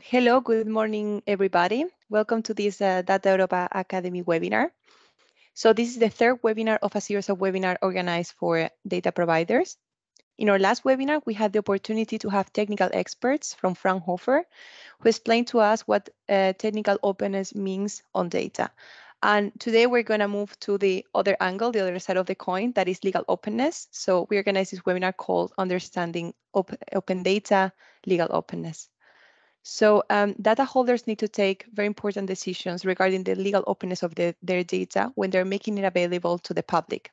Hello, good morning, everybody. Welcome to this uh, Data Europa Academy webinar. So this is the third webinar of a series of webinars organized for data providers. In our last webinar, we had the opportunity to have technical experts from Fraunhofer who explained to us what uh, technical openness means on data. And today we're going to move to the other angle, the other side of the coin, that is legal openness. So we organized this webinar called Understanding Open, Open Data, Legal Openness. So um, data holders need to take very important decisions regarding the legal openness of the, their data when they're making it available to the public.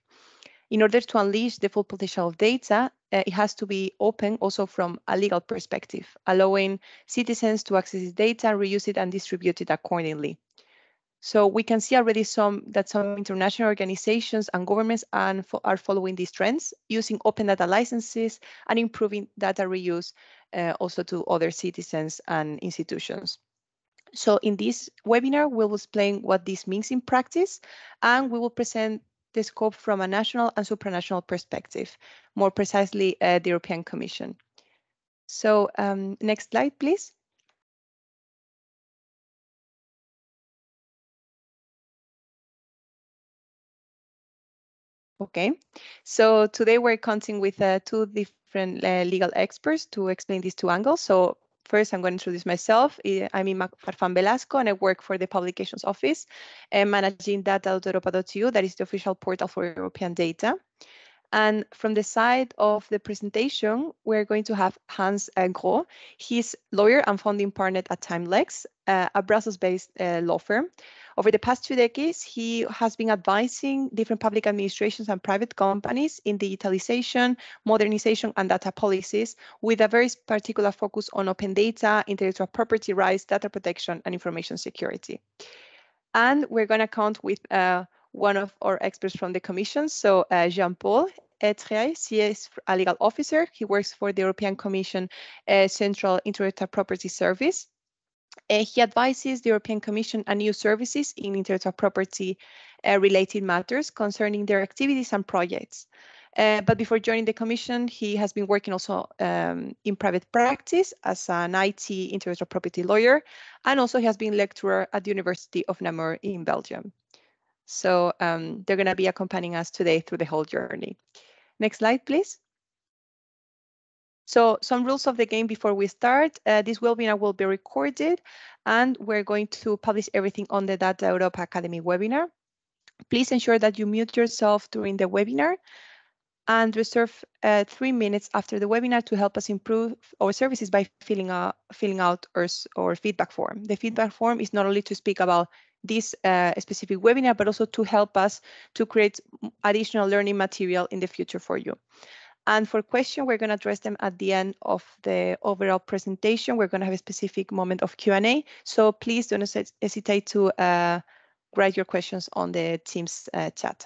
In order to unleash the full potential of data, uh, it has to be open also from a legal perspective, allowing citizens to access data, reuse it, and distribute it accordingly. So we can see already some that some international organizations and governments are, are following these trends, using open data licenses and improving data reuse uh, also to other citizens and institutions. So in this webinar, we will explain what this means in practice, and we will present the scope from a national and supranational perspective, more precisely uh, the European Commission. So um, next slide, please. Okay, so today we're counting with uh, two different uh, legal experts to explain these two angles. So first, I'm going to introduce myself. I'm Ima Farfan Velasco, and I work for the Publications Office, and managing data.europa.eu, that is the official portal for European data. And from the side of the presentation, we're going to have Hans uh, Graux. He's lawyer and founding partner at TimeLex, uh, a Brussels-based uh, law firm. Over the past two decades, he has been advising different public administrations and private companies in digitalization, modernization, and data policies with a very particular focus on open data, intellectual property rights, data protection, and information security. And we're going to count with uh, one of our experts from the Commission, so uh, Jean-Paul Triaille, he is a legal officer. He works for the European Commission uh, Central Intellectual Property Service. Uh, he advises the European Commission and EU services in intellectual property uh, related matters concerning their activities and projects. Uh, but before joining the Commission, he has been working also um, in private practice as an IT intellectual property lawyer, and also he has been lecturer at the University of Namur in Belgium. So um, they're going to be accompanying us today through the whole journey. Next slide, please. So some rules of the game before we start. Uh, this webinar will be recorded and we're going to publish everything on the Data Europa Academy webinar. Please ensure that you mute yourself during the webinar and reserve uh, three minutes after the webinar to help us improve our services by filling, out, filling out our, our feedback form. The feedback form is not only to speak about this uh, specific webinar, but also to help us to create additional learning material in the future for you. And for questions, we're going to address them at the end of the overall presentation. We're going to have a specific moment of Q&A. So please don't hesitate to uh, write your questions on the Teams uh, chat.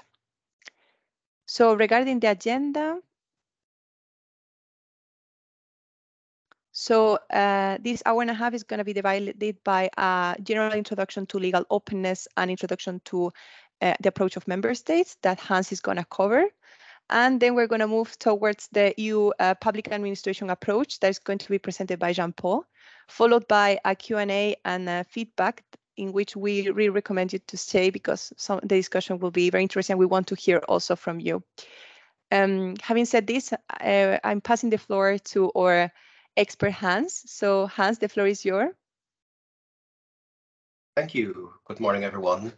So regarding the agenda, So uh, this hour and a half is going to be divided by a general introduction to legal openness and introduction to uh, the approach of member states that Hans is going to cover. And then we're going to move towards the EU uh, public administration approach that is going to be presented by Jean-Paul, followed by a Q&A and feedback in which we really recommend you to stay because some the discussion will be very interesting. We want to hear also from you. Um, having said this, uh, I'm passing the floor to our expert Hans. So Hans, the floor is yours. Thank you. Good morning, everyone.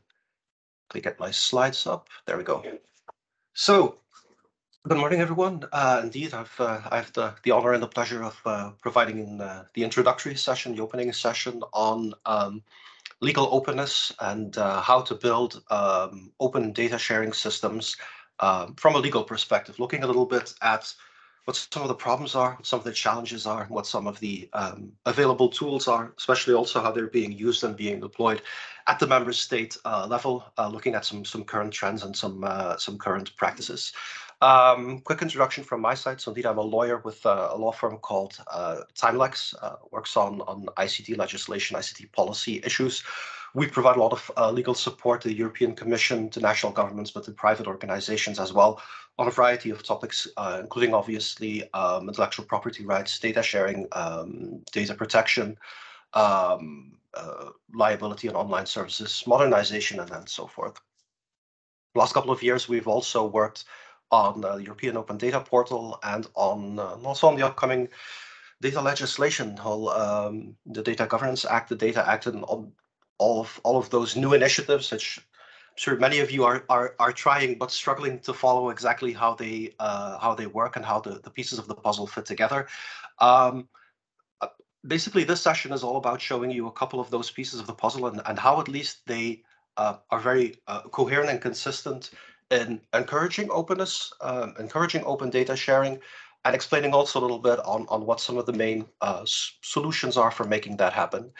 Click at my slides up. There we go. So Good morning, everyone. Uh, indeed, I've uh, I have the, the honor and the pleasure of uh, providing in, uh, the introductory session, the opening session on um, legal openness and uh, how to build um, open data sharing systems um, from a legal perspective, looking a little bit at what some of the problems are, what some of the challenges are, and what some of the um, available tools are, especially also how they're being used and being deployed at the member state uh, level, looking at some some current trends and some some current practices. Um, quick introduction from my side. So indeed, I'm a lawyer with uh, a law firm called uh, Timelex, uh, works on, on ICT legislation, ICT policy issues. We provide a lot of uh, legal support to the European Commission, to national governments, but to private organizations as well on a variety of topics, uh, including obviously um, intellectual property rights, data sharing, um, data protection, um, uh, liability and online services, modernization, and then so forth. Last couple of years, we've also worked on the European Open Data Portal and on uh, also on the upcoming data legislation, whole um, the Data Governance Act, the Data Act, and on all of all of those new initiatives, which I'm sure many of you are are are trying but struggling to follow exactly how they uh, how they work and how the, the pieces of the puzzle fit together. Um, uh, basically, this session is all about showing you a couple of those pieces of the puzzle and, and how at least they uh, are very uh, coherent and consistent in encouraging openness, um, encouraging open data sharing, and explaining also a little bit on, on what some of the main uh, solutions are for making that happen.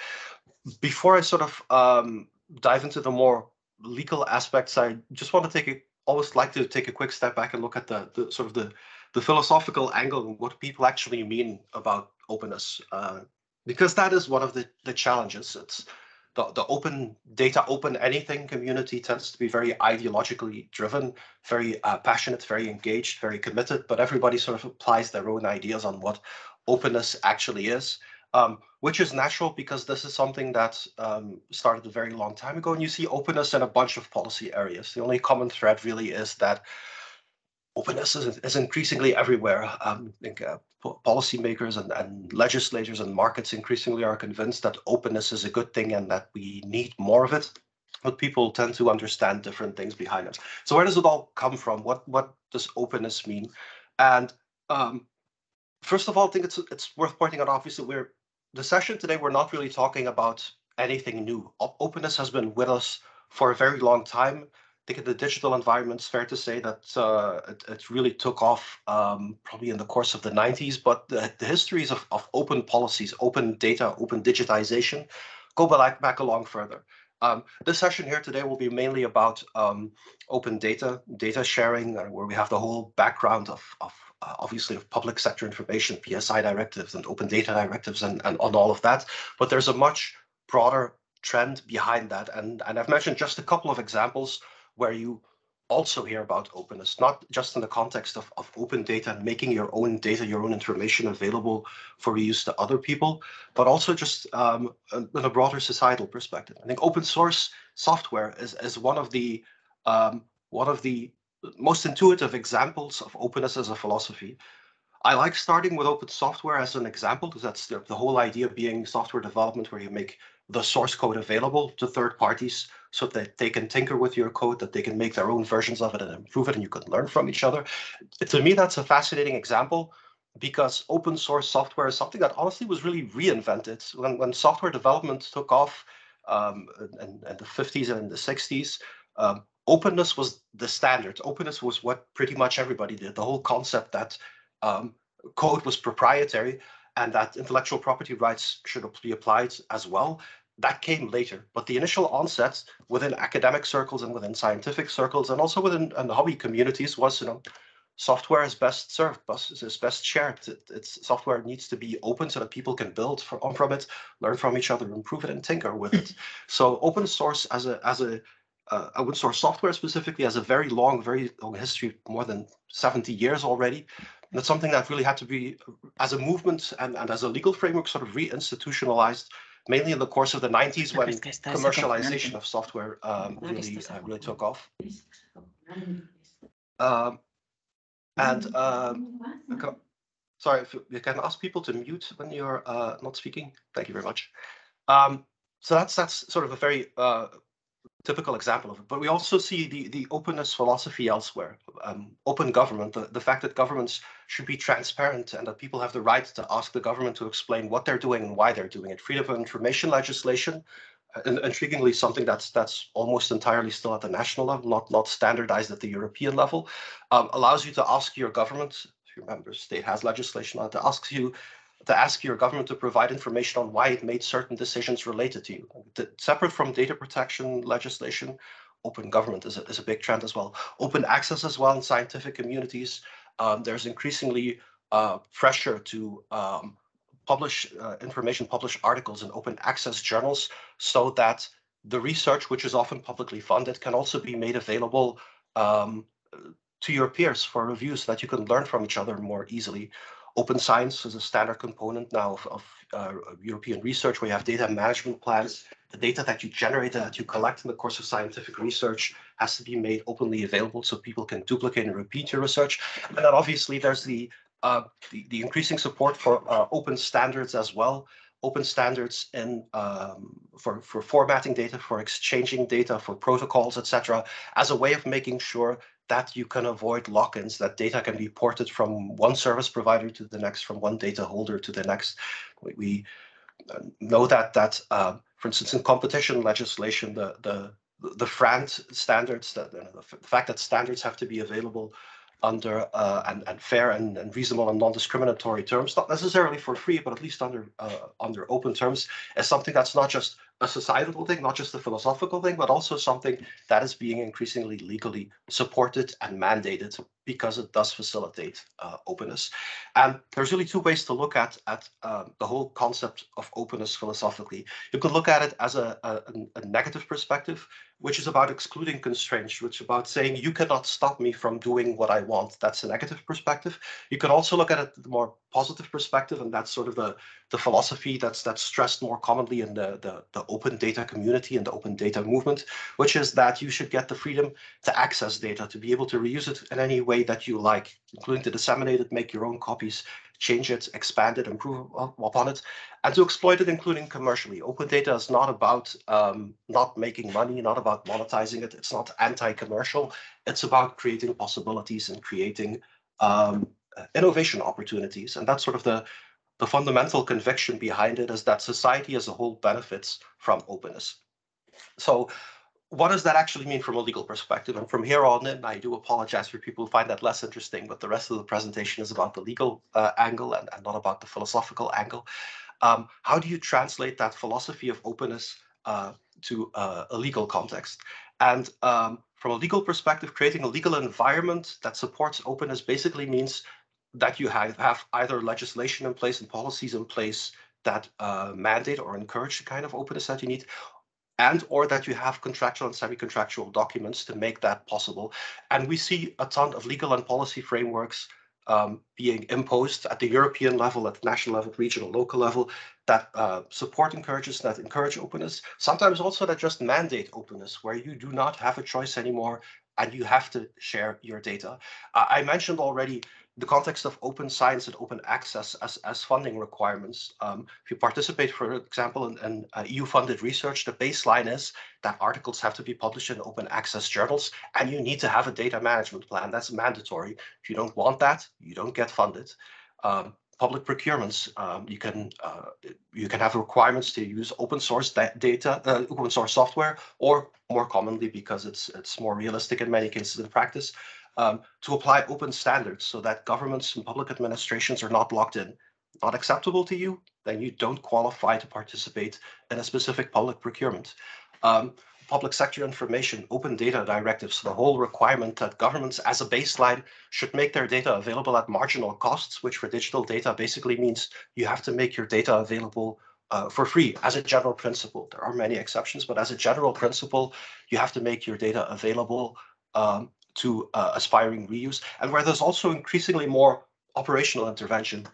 Before I sort of um, dive into the more legal aspects, I just want to take a, always like to take a quick step back and look at the, the sort of the, the philosophical angle and what people actually mean about openness, uh, because that is one of the, the challenges. It's the, the open data, open anything community tends to be very ideologically driven, very uh, passionate, very engaged, very committed, but everybody sort of applies their own ideas on what openness actually is, um, which is natural because this is something that um, started a very long time ago. And you see openness in a bunch of policy areas. The only common thread really is that openness is, is increasingly everywhere. Um, I think uh, policymakers and, and legislators and markets increasingly are convinced that openness is a good thing and that we need more of it. But people tend to understand different things behind it. So where does it all come from? What what does openness mean? And um, first of all, I think it's it's worth pointing out. Obviously, we're the session today. We're not really talking about anything new. openness has been with us for a very long time think in the digital environment, it's fair to say that uh, it, it, really took off um, probably in the course of the 90s. But the, the histories of, of open policies, open data, open digitization go back, back along further. Um, this session here today will be mainly about um, open data, data sharing, uh, where we have the whole background of, of uh, obviously of public sector information, PSI directives and open data directives and, and on all of that. But there's a much broader trend behind that. And, and I've mentioned just a couple of examples where you also hear about openness, not just in the context of, of open data and making your own data, your own information available for use to other people, but also just um, in a broader societal perspective. I think open source software is, is one of the um, one of the most intuitive examples of openness as a philosophy. I like starting with open software as an example because that's the, the whole idea being software development where you make the source code available to third parties so that they can tinker with your code, that they can make their own versions of it and improve it, and you can learn from each other. To me, that's a fascinating example because open source software is something that honestly was really reinvented. When, when software development took off um, in, in, the 50s and in the 60s, um, openness was the standard. Openness was what pretty much everybody did. The whole concept that um, code was proprietary and that intellectual property rights should be applied as well that came later, but the initial onset within academic circles and within scientific circles and also within and hobby communities was, you know, software is best served, is best shared. It, it's software needs to be open so that people can build for, on from it, learn from each other, improve it, and tinker with it. so open source as a as a uh, open source software specifically has a very long, very long history, more than 70 years already. And it's something that really had to be, as a movement and, and as a legal framework, sort of reinstitutionalized mainly in the course of the 90s when commercialization of software um, really uh, really took off. Um, and um, sorry, if you can ask people to mute when you're uh, not speaking. Thank you very much. Um, so that's that's sort of a very uh, typical example of it. But we also see the, the openness philosophy elsewhere. Um, open government, the, the fact that governments should be transparent and that people have the right to ask the government to explain what they're doing and why they're doing it. Freedom of information legislation, uh, intriguingly, something that's that's almost entirely still at the national level, not not standardized at the European level, um, allows you to ask your government, if your member state has legislation on it, to ask you to ask your government to provide information on why it made certain decisions related to you. The, separate from data protection legislation, open government is a, is a big trend as well. Open access as well in scientific communities. Um, there's increasingly uh, pressure to um, publish uh, information, publish articles in open access journals so that the research, which is often publicly funded, can also be made available um, to your peers for review so that you can learn from each other more easily Open science is a standard component now of, of uh, European research where you have data management plans. The data that you generate and that you collect in the course of scientific research has to be made openly available so people can duplicate and repeat your research. And then obviously there's the uh, the, the, increasing support for uh, open standards as well open standards in um, for, for formatting data, for exchanging data, for protocols, etc., as a way of making sure that you can avoid lock-ins, that data can be ported from one service provider to the next, from one data holder to the next. We, uh, know that that, uh, for instance, in competition legislation, the the the FRAND standards, that the, the fact that standards have to be available under uh, and, and fair and, and reasonable and non-discriminatory terms, not necessarily for free, but at least under uh, under open terms, is something that's not just a societal thing, not just a philosophical thing, but also something that is being increasingly legally supported and mandated because it does facilitate uh, openness. And there's really two ways to look at at um, the whole concept of openness philosophically. You could look at it as a, a, a negative perspective, which is about excluding constraints, which is about saying you cannot stop me from doing what I want. That's a negative perspective. You could also look at it the more positive perspective, and that's sort of the, the philosophy that's that's stressed more commonly in the, the, the open data community and the open data movement, which is that you should get the freedom to access data, to be able to reuse it in any way that you like, including to disseminate it, make your own copies, change it, expand it, improve upon it, and to exploit it, including commercially. Open data is not about um, not making money, not about monetizing it. It's not anti-commercial. It's about creating possibilities and creating um, innovation opportunities. And that's sort of the, the fundamental conviction behind it is that society as a whole benefits from openness. So what does that actually mean from a legal perspective? And from here on in, I do apologize for people who find that less interesting, but the rest of the presentation is about the legal uh, angle and, and, not about the philosophical angle. Um, how do you translate that philosophy of openness uh, to uh, a legal context? And um, from a legal perspective, creating a legal environment that supports openness basically means that you have, have either legislation in place and policies in place that uh, mandate or encourage the kind of openness that you need, and or that you have contractual and semi-contractual documents to make that possible. And we see a ton of legal and policy frameworks um, being imposed at the European level, at the national level, regional, local level, that uh, support encourages, that encourage openness. Sometimes also that just mandate openness, where you do not have a choice anymore and you have to share your data. Uh, I mentioned already the context of open science and open access as, as funding requirements. Um, if you participate, for example, in, in uh, EU-funded research, the baseline is that articles have to be published in open access journals, and you need to have a data management plan. That's mandatory. If you don't want that, you don't get funded. Um, public procurements, um, you can uh, you can have requirements to use open source data, uh, open source software, or more commonly, because it's it's more realistic in many cases in practice, um, to apply open standards so that governments and public administrations are not locked in. Not acceptable to you, then you don't qualify to participate in a specific public procurement. Um, public sector information, open data directives, the whole requirement that governments as a baseline should make their data available at marginal costs, which for digital data basically means you have to make your data available uh, for free as a general principle. There are many exceptions, but as a general principle, you have to make your data available um, to uh, aspiring reuse, and where there's also increasingly more operational intervention.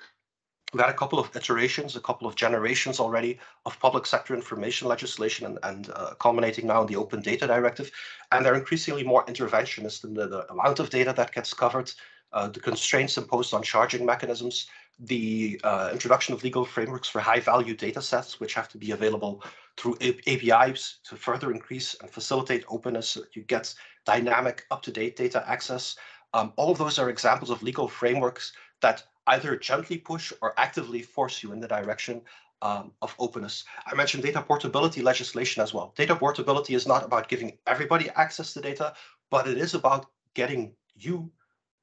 We've had a couple of iterations, a couple of generations already of public sector information legislation and, and uh, culminating now in the Open Data Directive. And they're increasingly more interventionist in the, the amount of data that gets covered, uh, the constraints imposed on charging mechanisms, the uh, introduction of legal frameworks for high value data sets, which have to be available through APIs to further increase and facilitate openness so that you get dynamic, up-to-date data access. Um, all of those are examples of legal frameworks that either gently push or actively force you in the direction um, of openness. I mentioned data portability legislation as well. Data portability is not about giving everybody access to data, but it is about getting you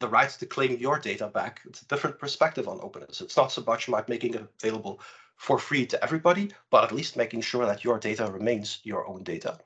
the right to claim your data back. It's a different perspective on openness. It's not so much about making it available for free to everybody, but at least making sure that your data remains your own data.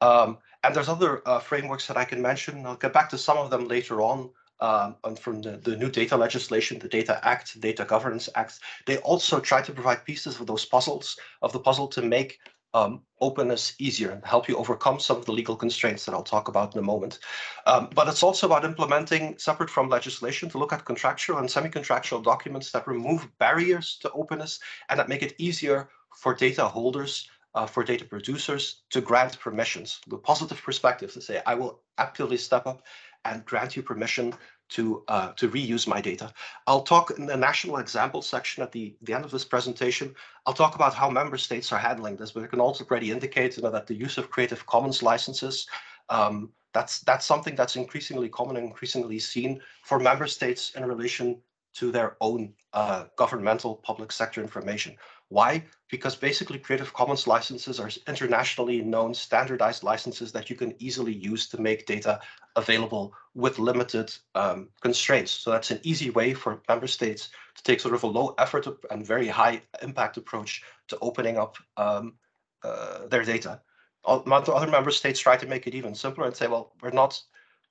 Um, and there's other uh, frameworks that I can mention. I'll get back to some of them later on. Um, and from the, the new data legislation, the Data Act, Data Governance Act, they also try to provide pieces of those puzzles, of the puzzle to make um, openness easier and help you overcome some of the legal constraints that I'll talk about in a moment. Um, but it's also about implementing, separate from legislation, to look at contractual and semi-contractual documents that remove barriers to openness and that make it easier for data holders, uh, for data producers to grant permissions. The positive perspective to say, I will actively step up and grant you permission to uh, to reuse my data. I'll talk in the national example section at the, the end of this presentation. I'll talk about how member states are handling this, but I can also already indicate you know, that the use of Creative Commons licenses, um, that's that's something that's increasingly common and increasingly seen for member states in relation to their own uh, governmental public sector information. Why? Because basically Creative Commons licenses are internationally known standardized licenses that you can easily use to make data available with limited um, constraints. So that's an easy way for member states to take sort of a low effort and very high impact approach to opening up um, uh, their data. Other member states try to make it even simpler and say, well, we're not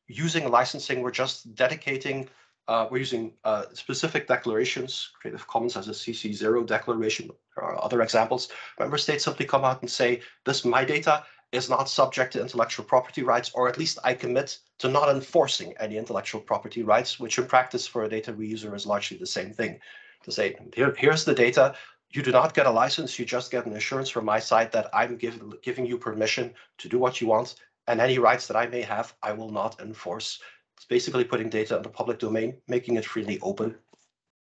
using licensing, we're just dedicating uh, we're using uh, specific declarations. Creative Commons has a CC0 declaration. There are other examples. Member states simply come out and say, this my data is not subject to intellectual property rights, or at least I commit to not enforcing any intellectual property rights, which in practice for a data reuser is largely the same thing. To say, Here, here's the data, you do not get a license, you just get an assurance from my side that I'm give, giving you permission to do what you want, and any rights that I may have, I will not enforce. It's basically putting data in the public domain, making it freely open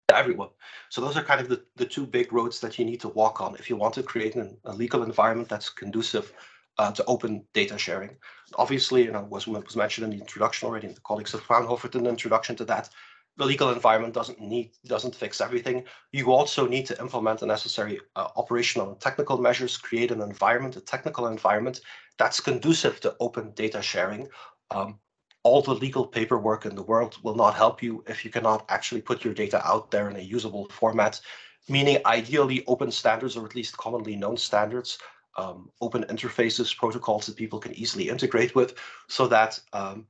to everyone. So those are kind of the, the two big roads that you need to walk on if you want to create an, a legal environment that's conducive uh, to open data sharing. Obviously, you know, was, was mentioned in the introduction already, and the colleagues of Fraunhofer did an introduction to that. The legal environment doesn't need doesn't fix everything. You also need to implement the necessary uh, operational and technical measures, create an environment, a technical environment that's conducive to open data sharing, um, all the legal paperwork in the world will not help you if you cannot actually put your data out there in a usable format, meaning ideally open standards or at least commonly known standards, um, open interfaces, protocols that people can easily integrate with so that um,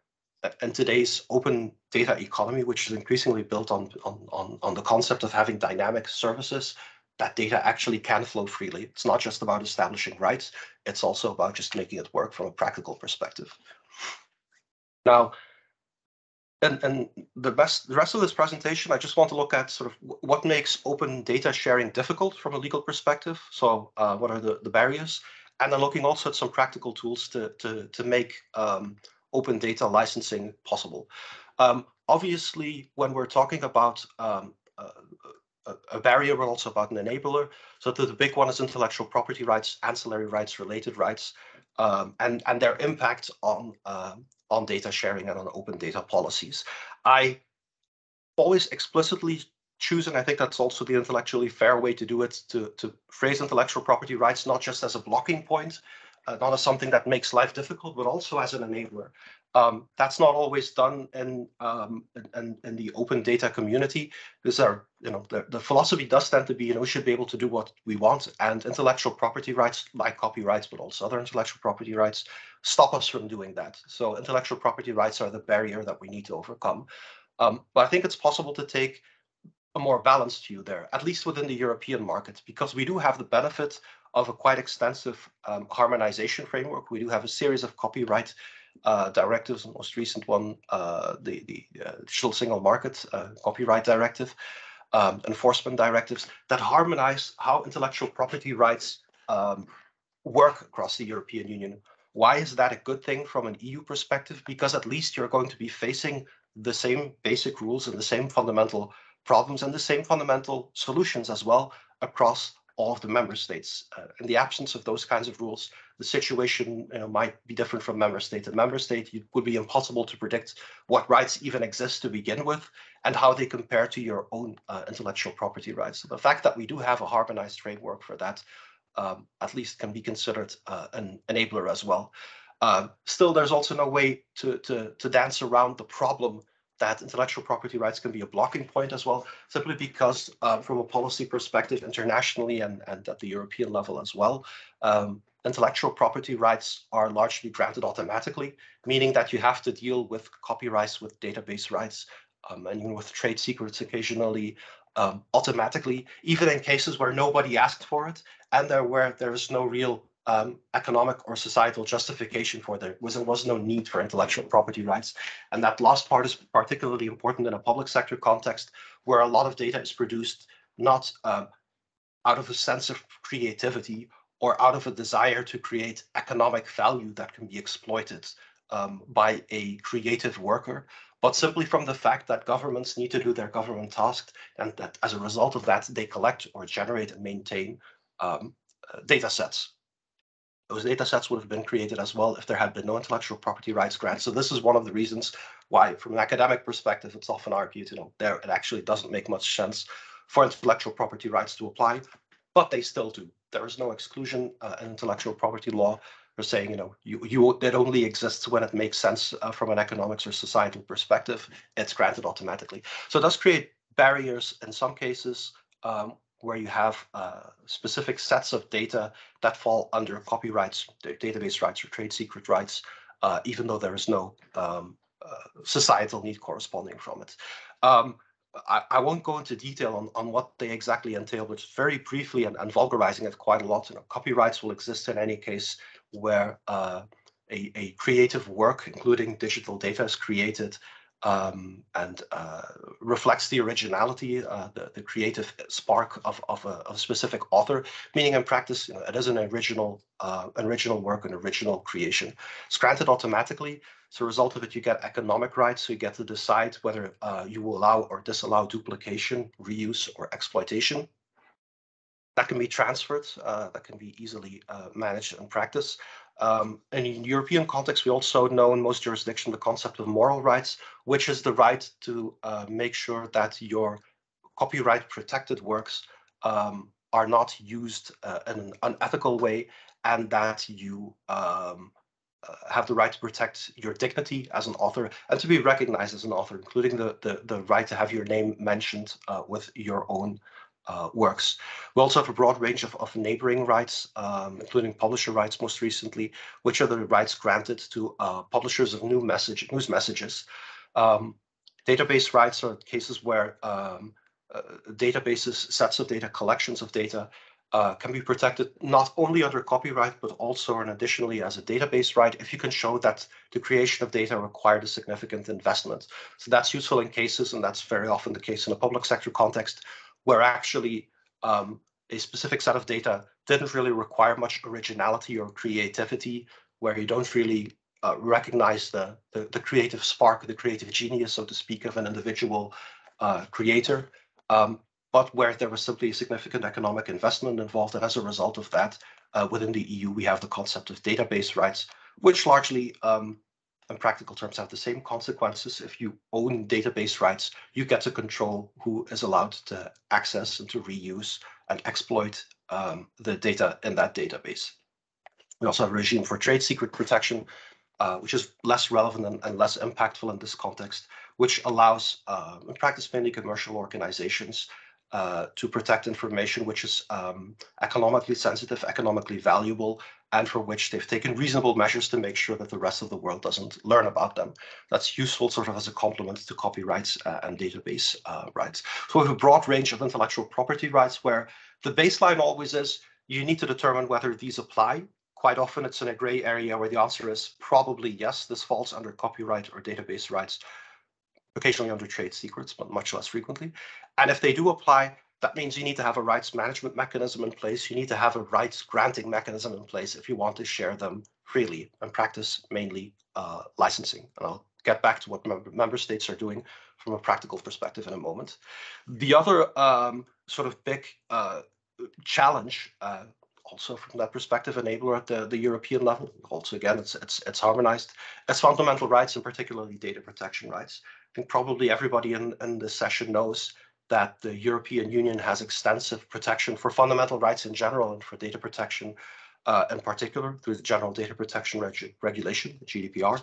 in today's open data economy, which is increasingly built on, on, on, on the concept of having dynamic services, that data actually can flow freely. It's not just about establishing rights, it's also about just making it work from a practical perspective. Now, and, and the best the rest of this presentation, I just want to look at sort of what makes open data sharing difficult from a legal perspective. So uh, what are the, the barriers? And then looking also at some practical tools to, to, to make um, open data licensing possible. Um, obviously, when we're talking about um, a, a, barrier, we're also about an enabler. So the, the big one is intellectual property rights, ancillary rights, related rights, um, and, and their impact on uh, on data sharing and on open data policies. I always explicitly choose, and I think that's also the intellectually fair way to do it, to, to phrase intellectual property rights not just as a blocking point, uh, not as something that makes life difficult, but also as an enabler. Um, that's not always done in, um, in, in the open data community. These are, you know, the, the philosophy does tend to be, you know, we should be able to do what we want, and intellectual property rights, like copyrights, but also other intellectual property rights, stop us from doing that. So intellectual property rights are the barrier that we need to overcome. Um, but I think it's possible to take a more balanced view there, at least within the European market, because we do have the benefit of a quite extensive um, harmonization framework. We do have a series of copyright uh, directives, the most recent one, uh, the, the uh, Digital Single Market uh, Copyright Directive, um, enforcement directives that harmonize how intellectual property rights um, work across the European Union. Why is that a good thing from an EU perspective? Because at least you're going to be facing the same basic rules and the same fundamental problems and the same fundamental solutions as well across all of the member states. Uh, in the absence of those kinds of rules, the situation you know, might be different from member state to member state. It would be impossible to predict what rights even exist to begin with and how they compare to your own uh, intellectual property rights. So the fact that we do have a harmonized framework for that um, at least can be considered uh, an enabler as well. Uh, still, there's also no way to, to, to dance around the problem that intellectual property rights can be a blocking point as well, simply because uh, from a policy perspective internationally and, and at the European level as well, um, intellectual property rights are largely granted automatically, meaning that you have to deal with copyrights, with database rights, um, and even with trade secrets occasionally um, automatically, even in cases where nobody asked for it and there where there is no real um, economic or societal justification for there was there was no need for intellectual property rights. And that last part is particularly important in a public sector context where a lot of data is produced not um, out of a sense of creativity or out of a desire to create economic value that can be exploited um, by a creative worker, but simply from the fact that governments need to do their government tasks and that as a result of that, they collect or generate and maintain um, data sets. Those data sets would have been created as well if there had been no intellectual property rights grants. So this is one of the reasons why, from an academic perspective, it's often argued, you know, there it actually doesn't make much sense for intellectual property rights to apply, but they still do. There is no exclusion uh, in intellectual property law for saying, you know, you, you it only exists when it makes sense uh, from an economics or societal perspective. It's granted automatically. So it does create barriers in some cases um, where you have uh, specific sets of data that fall under copyrights, database rights, or trade secret rights, uh, even though there is no um, uh, societal need corresponding from it. Um, I, I, won't go into detail on, on what they exactly entail, but very briefly and, and vulgarizing it quite a lot, you know, copyrights will exist in any case where uh, a, a creative work, including digital data, is created um, and uh, reflects the originality, uh, the, the creative spark of, of, a, of a specific author, meaning in practice, you know, it is an original, uh, original work, an original creation. It's granted automatically. As a result of it, you get economic rights, so you get to decide whether uh, you will allow or disallow duplication, reuse, or exploitation that can be transferred, uh, that can be easily uh, managed in practice. Um, in European context, we also know in most jurisdictions the concept of moral rights, which is the right to uh, make sure that your copyright protected works um, are not used uh, in an unethical way and that you um, uh, have the right to protect your dignity as an author and to be recognized as an author, including the, the, the right to have your name mentioned uh, with your own uh, works. We also have a broad range of, of neighboring rights, um, including publisher rights most recently, which are the rights granted to uh, publishers of new message news messages. Um, database rights are cases where um, uh, databases, sets of data, collections of data uh, can be protected not only under copyright, but also and additionally as a database right if you can show that the creation of data required a significant investment. So that's useful in cases, and that's very often the case in a public sector context, where actually um, a specific set of data didn't really require much originality or creativity, where you don't really uh, recognize the, the, the creative spark, the creative genius, so to speak, of an individual uh, creator, um, but where there was simply a significant economic investment involved. And as a result of that, uh, within the EU, we have the concept of database rights, which largely um, in practical terms have the same consequences. If you own database rights, you get to control who is allowed to access and to reuse and exploit um, the data in that database. We also have a regime for trade secret protection, uh, which is less relevant and, and, less impactful in this context, which allows, uh, in practice, many commercial organizations uh, to protect information which is um, economically sensitive, economically valuable, and for which they've taken reasonable measures to make sure that the rest of the world doesn't learn about them. That's useful sort of as a complement to copyrights uh, and database uh, rights. So we have a broad range of intellectual property rights where the baseline always is you need to determine whether these apply. Quite often it's in a gray area where the answer is probably yes, this falls under copyright or database rights, occasionally under trade secrets, but much less frequently. And if they do apply, that means you need to have a rights management mechanism in place. You need to have a rights granting mechanism in place if you want to share them freely and practice mainly uh, licensing. And I'll get back to what member, member states are doing from a practical perspective in a moment. The other um, sort of big uh, challenge, uh, also from that perspective, enabler at the, the European level, also again, it's, it's, it's harmonized, it's fundamental rights and particularly data protection rights. I think probably everybody in, in this session knows that the European Union has extensive protection for fundamental rights in general and for data protection uh, in particular through the General Data Protection Reg Regulation, GDPR.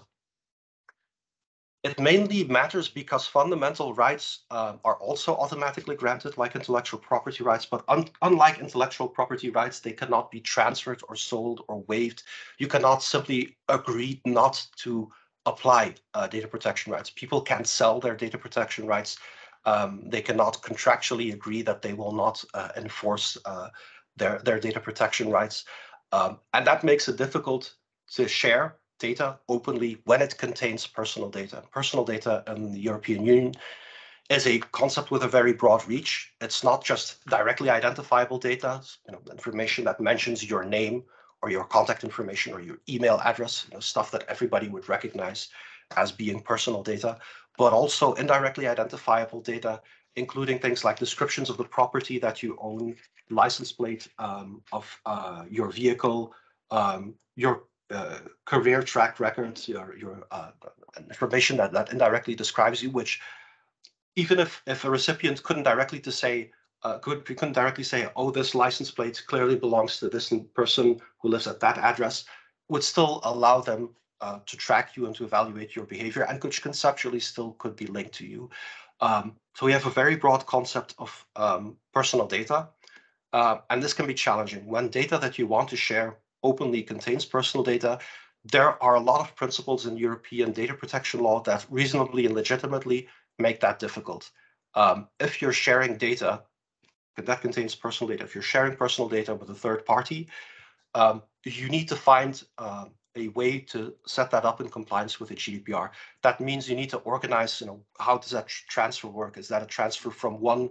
It mainly matters because fundamental rights uh, are also automatically granted like intellectual property rights, but un unlike intellectual property rights, they cannot be transferred or sold or waived. You cannot simply agree not to apply uh, data protection rights. People can't sell their data protection rights um, they cannot contractually agree that they will not uh, enforce uh, their, their data protection rights. Um, and that makes it difficult to share data openly when it contains personal data. Personal data in the European Union is a concept with a very broad reach. It's not just directly identifiable data, you know, information that mentions your name or your contact information or your email address, you know, stuff that everybody would recognize as being personal data, but also indirectly identifiable data, including things like descriptions of the property that you own, license plate um, of uh, your vehicle, um, your uh, career track records, your your uh, information that, that indirectly describes you, which even if if a recipient couldn't directly to say uh, could couldn't directly say, oh, this license plate clearly belongs to this person who lives at that address, would still allow them uh, to track you and to evaluate your behavior, and which conceptually still could be linked to you. Um, so we have a very broad concept of um, personal data, uh, and this can be challenging. When data that you want to share openly contains personal data, there are a lot of principles in European data protection law that reasonably and legitimately make that difficult. Um, if you're sharing data that contains personal data, if you're sharing personal data with a third party, um, you need to find uh, a way to set that up in compliance with the GDPR. That means you need to organize, you know, how does that transfer work? Is that a transfer from one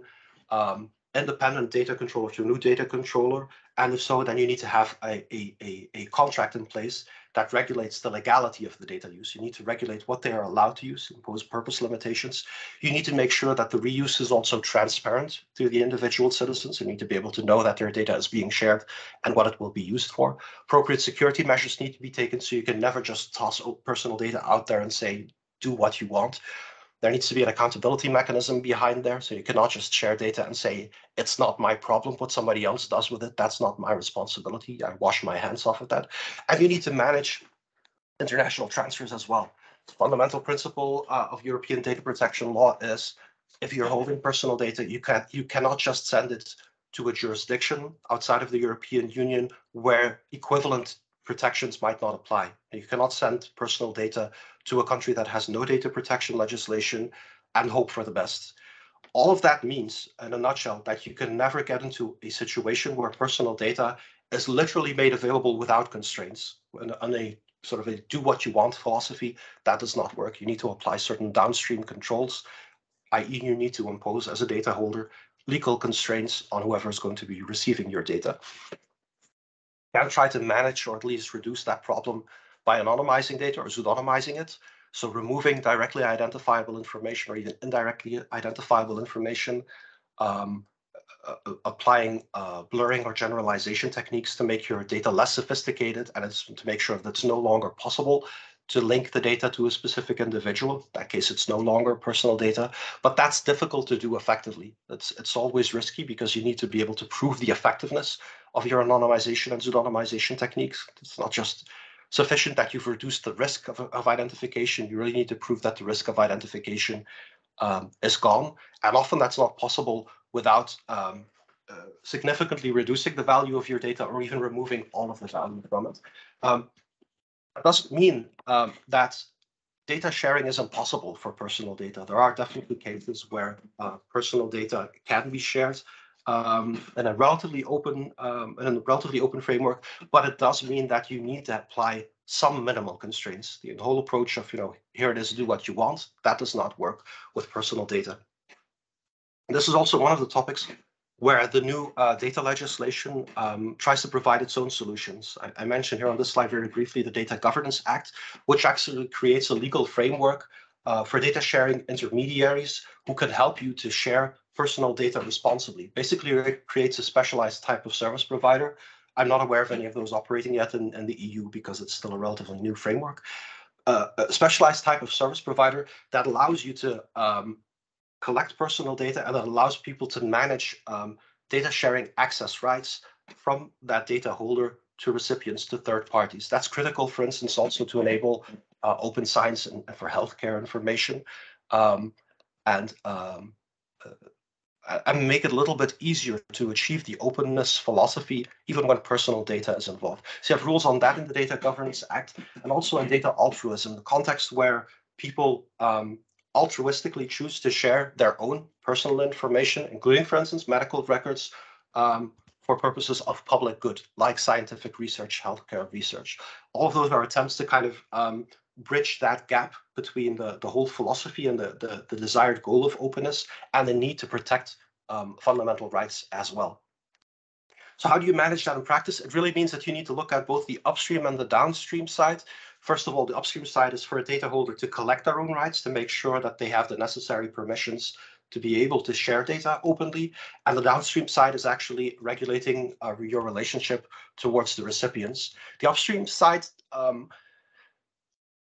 um, independent data controller to a new data controller? And if so, then you need to have a, a, a, a contract in place that regulates the legality of the data use. You need to regulate what they are allowed to use, impose purpose limitations. You need to make sure that the reuse is also transparent to the individual citizens. You need to be able to know that their data is being shared and what it will be used for. Appropriate security measures need to be taken so you can never just toss personal data out there and say, do what you want. There needs to be an accountability mechanism behind there. So you cannot just share data and say, it's not my problem what somebody else does with it. That's not my responsibility. I wash my hands off of that. And you need to manage international transfers as well. The fundamental principle uh, of European data protection law is if you're holding personal data, you can you cannot just send it to a jurisdiction outside of the European Union where equivalent protections might not apply. You cannot send personal data to a country that has no data protection legislation and hope for the best. All of that means, in a nutshell, that you can never get into a situation where personal data is literally made available without constraints. On a sort of a do what you want philosophy, that does not work. You need to apply certain downstream controls, i.e. you need to impose as a data holder legal constraints on whoever is going to be receiving your data can try to manage or at least reduce that problem by anonymizing data or pseudonymizing it. So removing directly identifiable information or even indirectly identifiable information, um, uh, applying uh, blurring or generalization techniques to make your data less sophisticated and to make sure that it's no longer possible to link the data to a specific individual. In that case, it's no longer personal data, but that's difficult to do effectively. It's, it's always risky because you need to be able to prove the effectiveness of your anonymization and pseudonymization techniques. It's not just sufficient that you've reduced the risk of, of identification. You really need to prove that the risk of identification um, is gone. And often that's not possible without um, uh, significantly reducing the value of your data or even removing all of the value from it. Um, that doesn't mean um, that data sharing is impossible for personal data. There are definitely cases where uh, personal data can be shared, um, in a relatively open um, in a relatively open framework, but it does mean that you need to apply some minimal constraints. The whole approach of you know here it is, do what you want, that does not work with personal data. And this is also one of the topics where the new uh, data legislation um, tries to provide its own solutions. I, I, mentioned here on this slide very briefly the Data Governance Act, which actually creates a legal framework uh, for data sharing intermediaries who can help you to share personal data responsibly. Basically, it creates a specialized type of service provider. I'm not aware of any of those operating yet in, in the EU because it's still a relatively new framework. Uh, a specialized type of service provider that allows you to um, collect personal data and that allows people to manage um, data sharing access rights from that data holder to recipients to third parties. That's critical, for instance, also to enable uh, open science and, and, for healthcare information. Um, and um, uh, and make it a little bit easier to achieve the openness philosophy, even when personal data is involved. So you have rules on that in the Data Governance Act and also in data altruism, the context where people um, altruistically choose to share their own personal information, including, for instance, medical records, um, for purposes of public good, like scientific research, healthcare research. All of those are attempts to kind of um, bridge that gap between the, the whole philosophy and the, the, the desired goal of openness and the need to protect um, fundamental rights as well. So how do you manage that in practice? It really means that you need to look at both the upstream and the downstream side. First of all, the upstream side is for a data holder to collect their own rights to make sure that they have the necessary permissions to be able to share data openly. And the downstream side is actually regulating uh, your relationship towards the recipients. The upstream side um,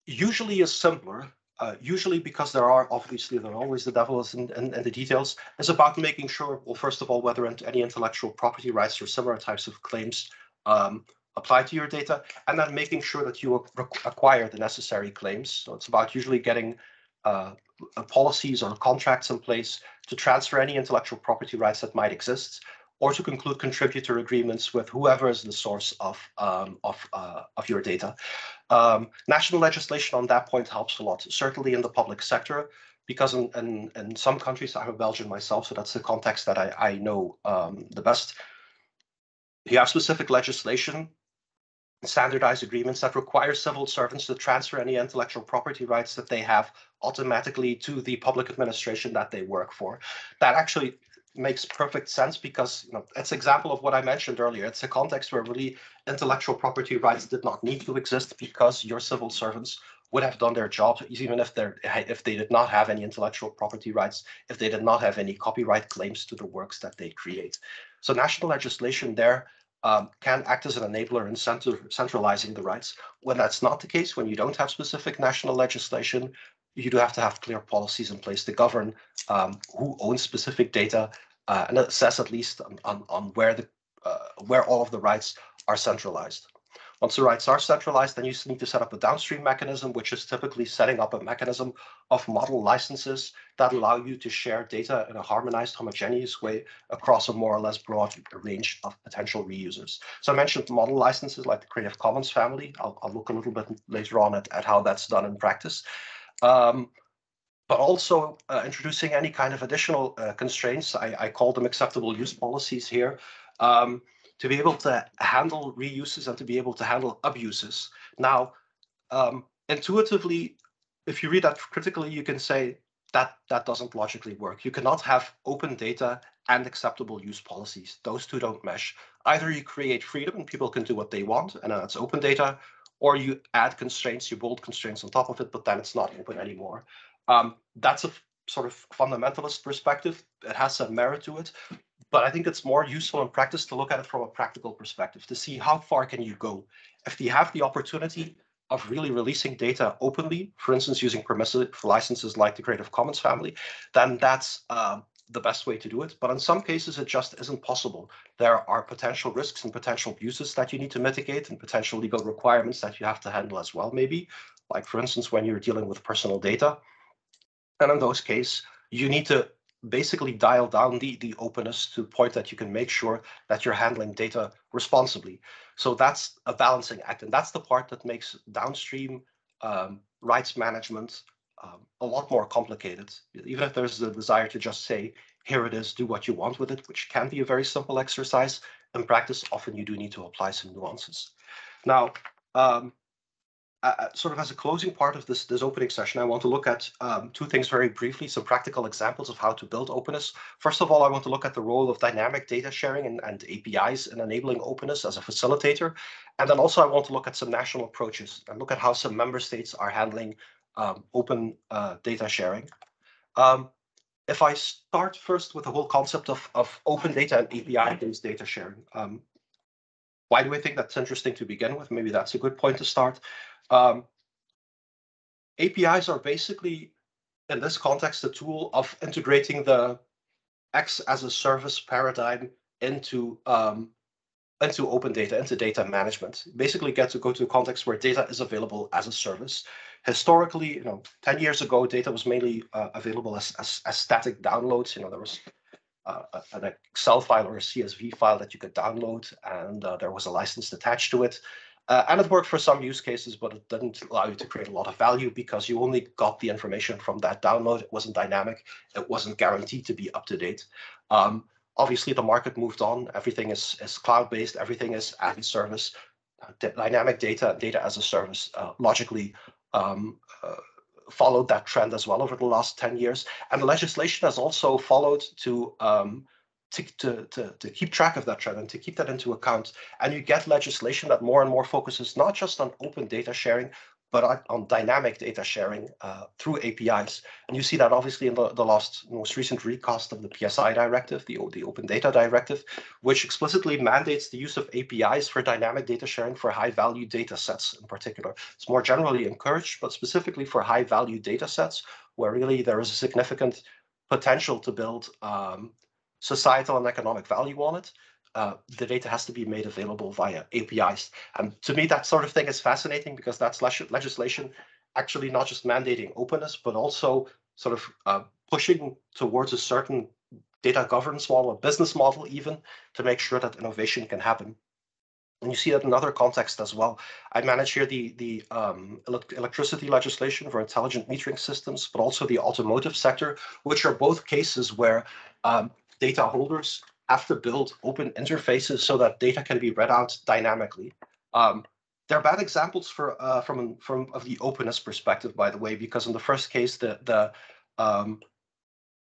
usually is simpler, uh, usually because there are obviously there are always the devils in, in, the details. It's about making sure, well, first of all, whether any intellectual property rights or similar types of claims um, apply to your data, and then making sure that you acquire the necessary claims. So it's about usually getting uh, policies or contracts in place to transfer any intellectual property rights that might exist, or to conclude contributor agreements with whoever is the source of um, of uh, of your data. Um, national legislation on that point helps a lot, certainly in the public sector, because in, in, in some countries, I'm a Belgian myself, so that's the context that I, I know um, the best. You have specific legislation, standardized agreements that require civil servants to transfer any intellectual property rights that they have automatically to the public administration that they work for. That actually makes perfect sense because you know it's an example of what I mentioned earlier. It's a context where really intellectual property rights did not need to exist because your civil servants would have done their job even if they if they did not have any intellectual property rights, if they did not have any copyright claims to the works that they create. So national legislation there um, can act as an enabler in centralizing the rights. When that's not the case, when you don't have specific national legislation, you do have to have clear policies in place to govern um, who owns specific data uh, and assess at least on, on, on where the uh, where all of the rights are centralized. Once the rights are centralized, then you need to set up a downstream mechanism, which is typically setting up a mechanism of model licenses that allow you to share data in a harmonized, homogeneous way across a more or less broad range of potential reusers. So I mentioned model licenses like the Creative Commons family. I'll, I'll look a little bit later on at, at how that's done in practice um, but also uh, introducing any kind of additional uh, constraints. I, I, call them acceptable use policies here um, to be able to handle reuses and to be able to handle abuses. Now, um, intuitively, if you read that critically, you can say that that doesn't logically work. You cannot have open data and acceptable use policies. Those two don't mesh. Either you create freedom and people can do what they want, and that's open data, or you add constraints, you bold constraints on top of it, but then it's not open anymore. Um, that's a sort of fundamentalist perspective. It has some merit to it, but I think it's more useful in practice to look at it from a practical perspective to see how far can you go. If you have the opportunity of really releasing data openly, for instance, using permissive licenses like the Creative Commons family, then that's um, the best way to do it. But in some cases, it just isn't possible. There are potential risks and potential abuses that you need to mitigate and potential legal requirements that you have to handle as well, maybe. Like, for instance, when you're dealing with personal data. And in those cases, you need to basically dial down the, the openness to the point that you can make sure that you're handling data responsibly. So that's a balancing act. And that's the part that makes downstream um, rights management um, a lot more complicated. Even if there's the desire to just say, here it is, do what you want with it, which can be a very simple exercise. In practice, often you do need to apply some nuances. Now, um, uh, sort of as a closing part of this, this opening session, I want to look at um, two things very briefly, some practical examples of how to build openness. First of all, I want to look at the role of dynamic data sharing and, and APIs in enabling openness as a facilitator. And then also I want to look at some national approaches and look at how some member states are handling um, open uh, data sharing. Um, if I start first with the whole concept of, of open data and API-based data sharing, um, why do I think that's interesting to begin with? Maybe that's a good point to start. Um, APIs are basically, in this context, a tool of integrating the X as a service paradigm into um, into open data, into data management. Basically get to go to a context where data is available as a service. Historically, you know, 10 years ago, data was mainly uh, available as, as, as, static downloads. You know, there was uh, an Excel file or a CSV file that you could download, and uh, there was a license attached to it. Uh, and it worked for some use cases, but it didn't allow you to create a lot of value because you only got the information from that download. It wasn't dynamic. It wasn't guaranteed to be up to date. Um, obviously the market moved on. Everything is, is cloud-based, everything is as a service. Uh, dynamic data, data as a service, uh, logically um, uh, followed that trend as well over the last 10 years. And the legislation has also followed to, um, to, to, to, keep track of that trend and to keep that into account. And you get legislation that more and more focuses not just on open data sharing, but on dynamic data sharing uh, through APIs. And you see that obviously in the, the last most recent recast of the PSI directive, the, the Open Data Directive, which explicitly mandates the use of APIs for dynamic data sharing for high value data sets in particular. It's more generally encouraged, but specifically for high value data sets where really there is a significant potential to build um, societal and economic value on it uh, the data has to be made available via APIs. And to me, that sort of thing is fascinating because that's legislation actually not just mandating openness, but also sort of uh, pushing towards a certain data governance model, a business model even, to make sure that innovation can happen. And you see that in other contexts as well. I manage here the, the um, electricity legislation for intelligent metering systems, but also the automotive sector, which are both cases where um, data holders have to build open interfaces so that data can be read out dynamically. Um, they're bad examples for uh, from from of the openness perspective, by the way, because in the first case, the the um,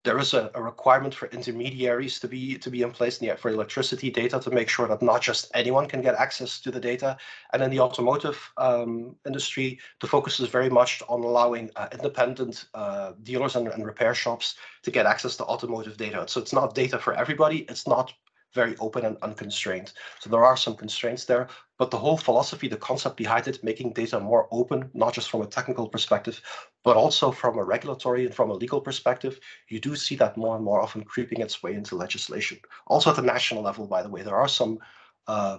there is a, a, requirement for intermediaries to be to be in place for electricity data to make sure that not just anyone can get access to the data. And in the automotive um, industry, the focus is very much on allowing uh, independent uh, dealers and, and repair shops to get access to automotive data. So it's not data for everybody. It's not very open and unconstrained. So there are some constraints there, but the whole philosophy, the concept behind it, making data more open, not just from a technical perspective, but also from a regulatory and from a legal perspective, you do see that more and more often creeping its way into legislation. Also at the national level, by the way, there are some uh,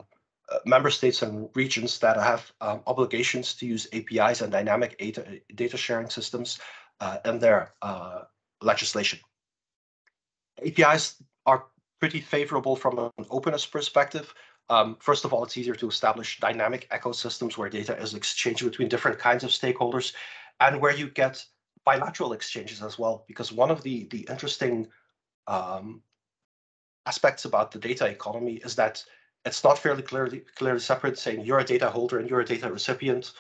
uh member states and regions that have um, obligations to use APIs and dynamic data, data sharing systems uh, in their uh, legislation. APIs are pretty favorable from an openness perspective. Um, first of all, it's easier to establish dynamic ecosystems where data is exchanged between different kinds of stakeholders and where you get bilateral exchanges as well. Because one of the, the interesting um, aspects about the data economy is that it's not fairly clearly clearly separate, saying you're a data holder and you're a data recipient,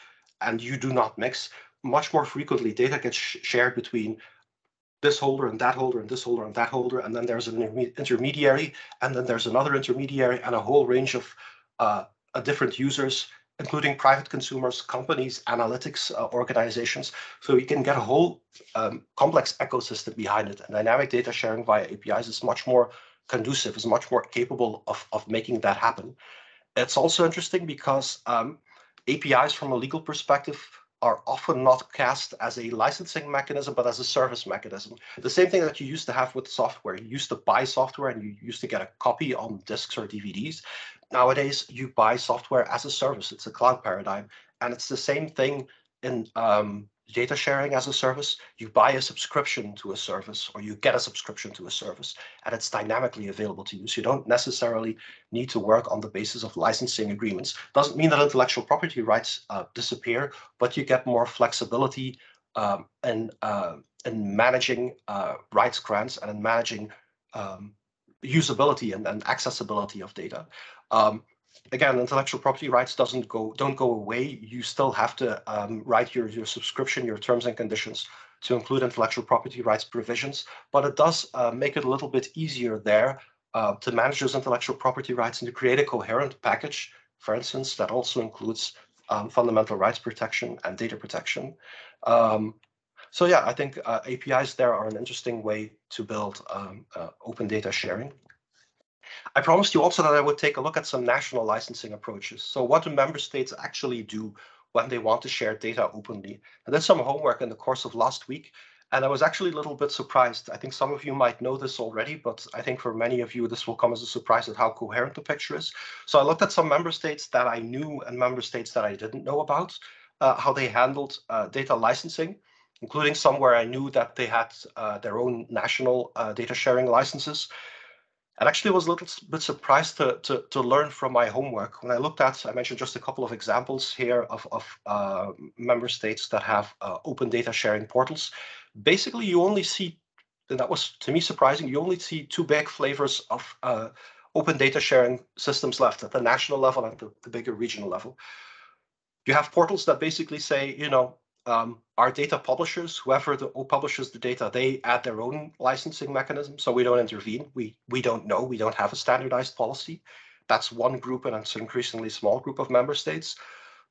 and you do not mix. Much more frequently, data gets sh shared between this holder and that holder and this holder and that holder, and then there's an intermediary, and then there's another intermediary, and a whole range of uh, different users, including private consumers, companies, analytics uh, organizations. So you can get a whole um, complex ecosystem behind it. And dynamic data sharing via APIs is much more conducive, is much more capable of, of making that happen. It's also interesting because um, APIs from a legal perspective are often not cast as a licensing mechanism, but as a service mechanism. The same thing that you used to have with software. You used to buy software and you used to get a copy on discs or DVDs. Nowadays, you buy software as a service. It's a cloud paradigm. And it's the same thing in um, data sharing as a service, you buy a subscription to a service or you get a subscription to a service and it's dynamically available to you. So you don't necessarily need to work on the basis of licensing agreements. Doesn't mean that intellectual property rights uh, disappear, but you get more flexibility um, in, uh, in managing uh, rights grants and in managing um, usability and, and accessibility of data. Um, again, intellectual property rights doesn't go don't go away. You still have to um, write your your subscription, your terms and conditions to include intellectual property rights provisions, but it does uh, make it a little bit easier there uh, to manage those intellectual property rights and to create a coherent package, for instance, that also includes um, fundamental rights protection and data protection. Um, so yeah, I think uh, APIs there are an interesting way to build um, uh, open data sharing. I promised you also that I would take a look at some national licensing approaches. So what do member states actually do when they want to share data openly? I did some homework in the course of last week, and I was actually a little bit surprised. I think some of you might know this already, but I think for many of you, this will come as a surprise at how coherent the picture is. So I looked at some member states that I knew and member states that I didn't know about, uh, how they handled uh, data licensing, including some where I knew that they had uh, their own national uh, data sharing licenses and actually was a little bit surprised to, to, to learn from my homework. When I looked at, I mentioned just a couple of examples here of, of uh, member states that have uh, open data sharing portals. Basically, you only see and that was to me surprising. You only see two big flavors of uh, open data sharing systems left at the national level and the, the bigger regional level. You have portals that basically say, you know, um, our data publishers, whoever the, who publishes the data, they add their own licensing mechanism. So we don't intervene. We we don't know. We don't have a standardized policy. That's one group, and it's an increasingly small group of member states.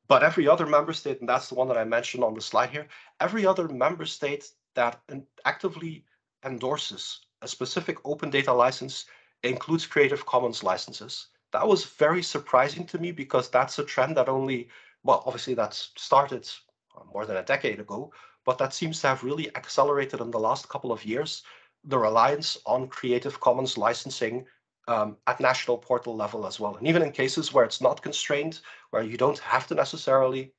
But every other member state, and that's the one that I mentioned on the slide here, every other member state that actively endorses a specific open data license includes Creative Commons licenses. That was very surprising to me because that's a trend that only, well, obviously that's started more than a decade ago, but that seems to have really accelerated in the last couple of years, the reliance on Creative Commons licensing um, at national portal level as well. And even in cases where it's not constrained, where you don't have to necessarily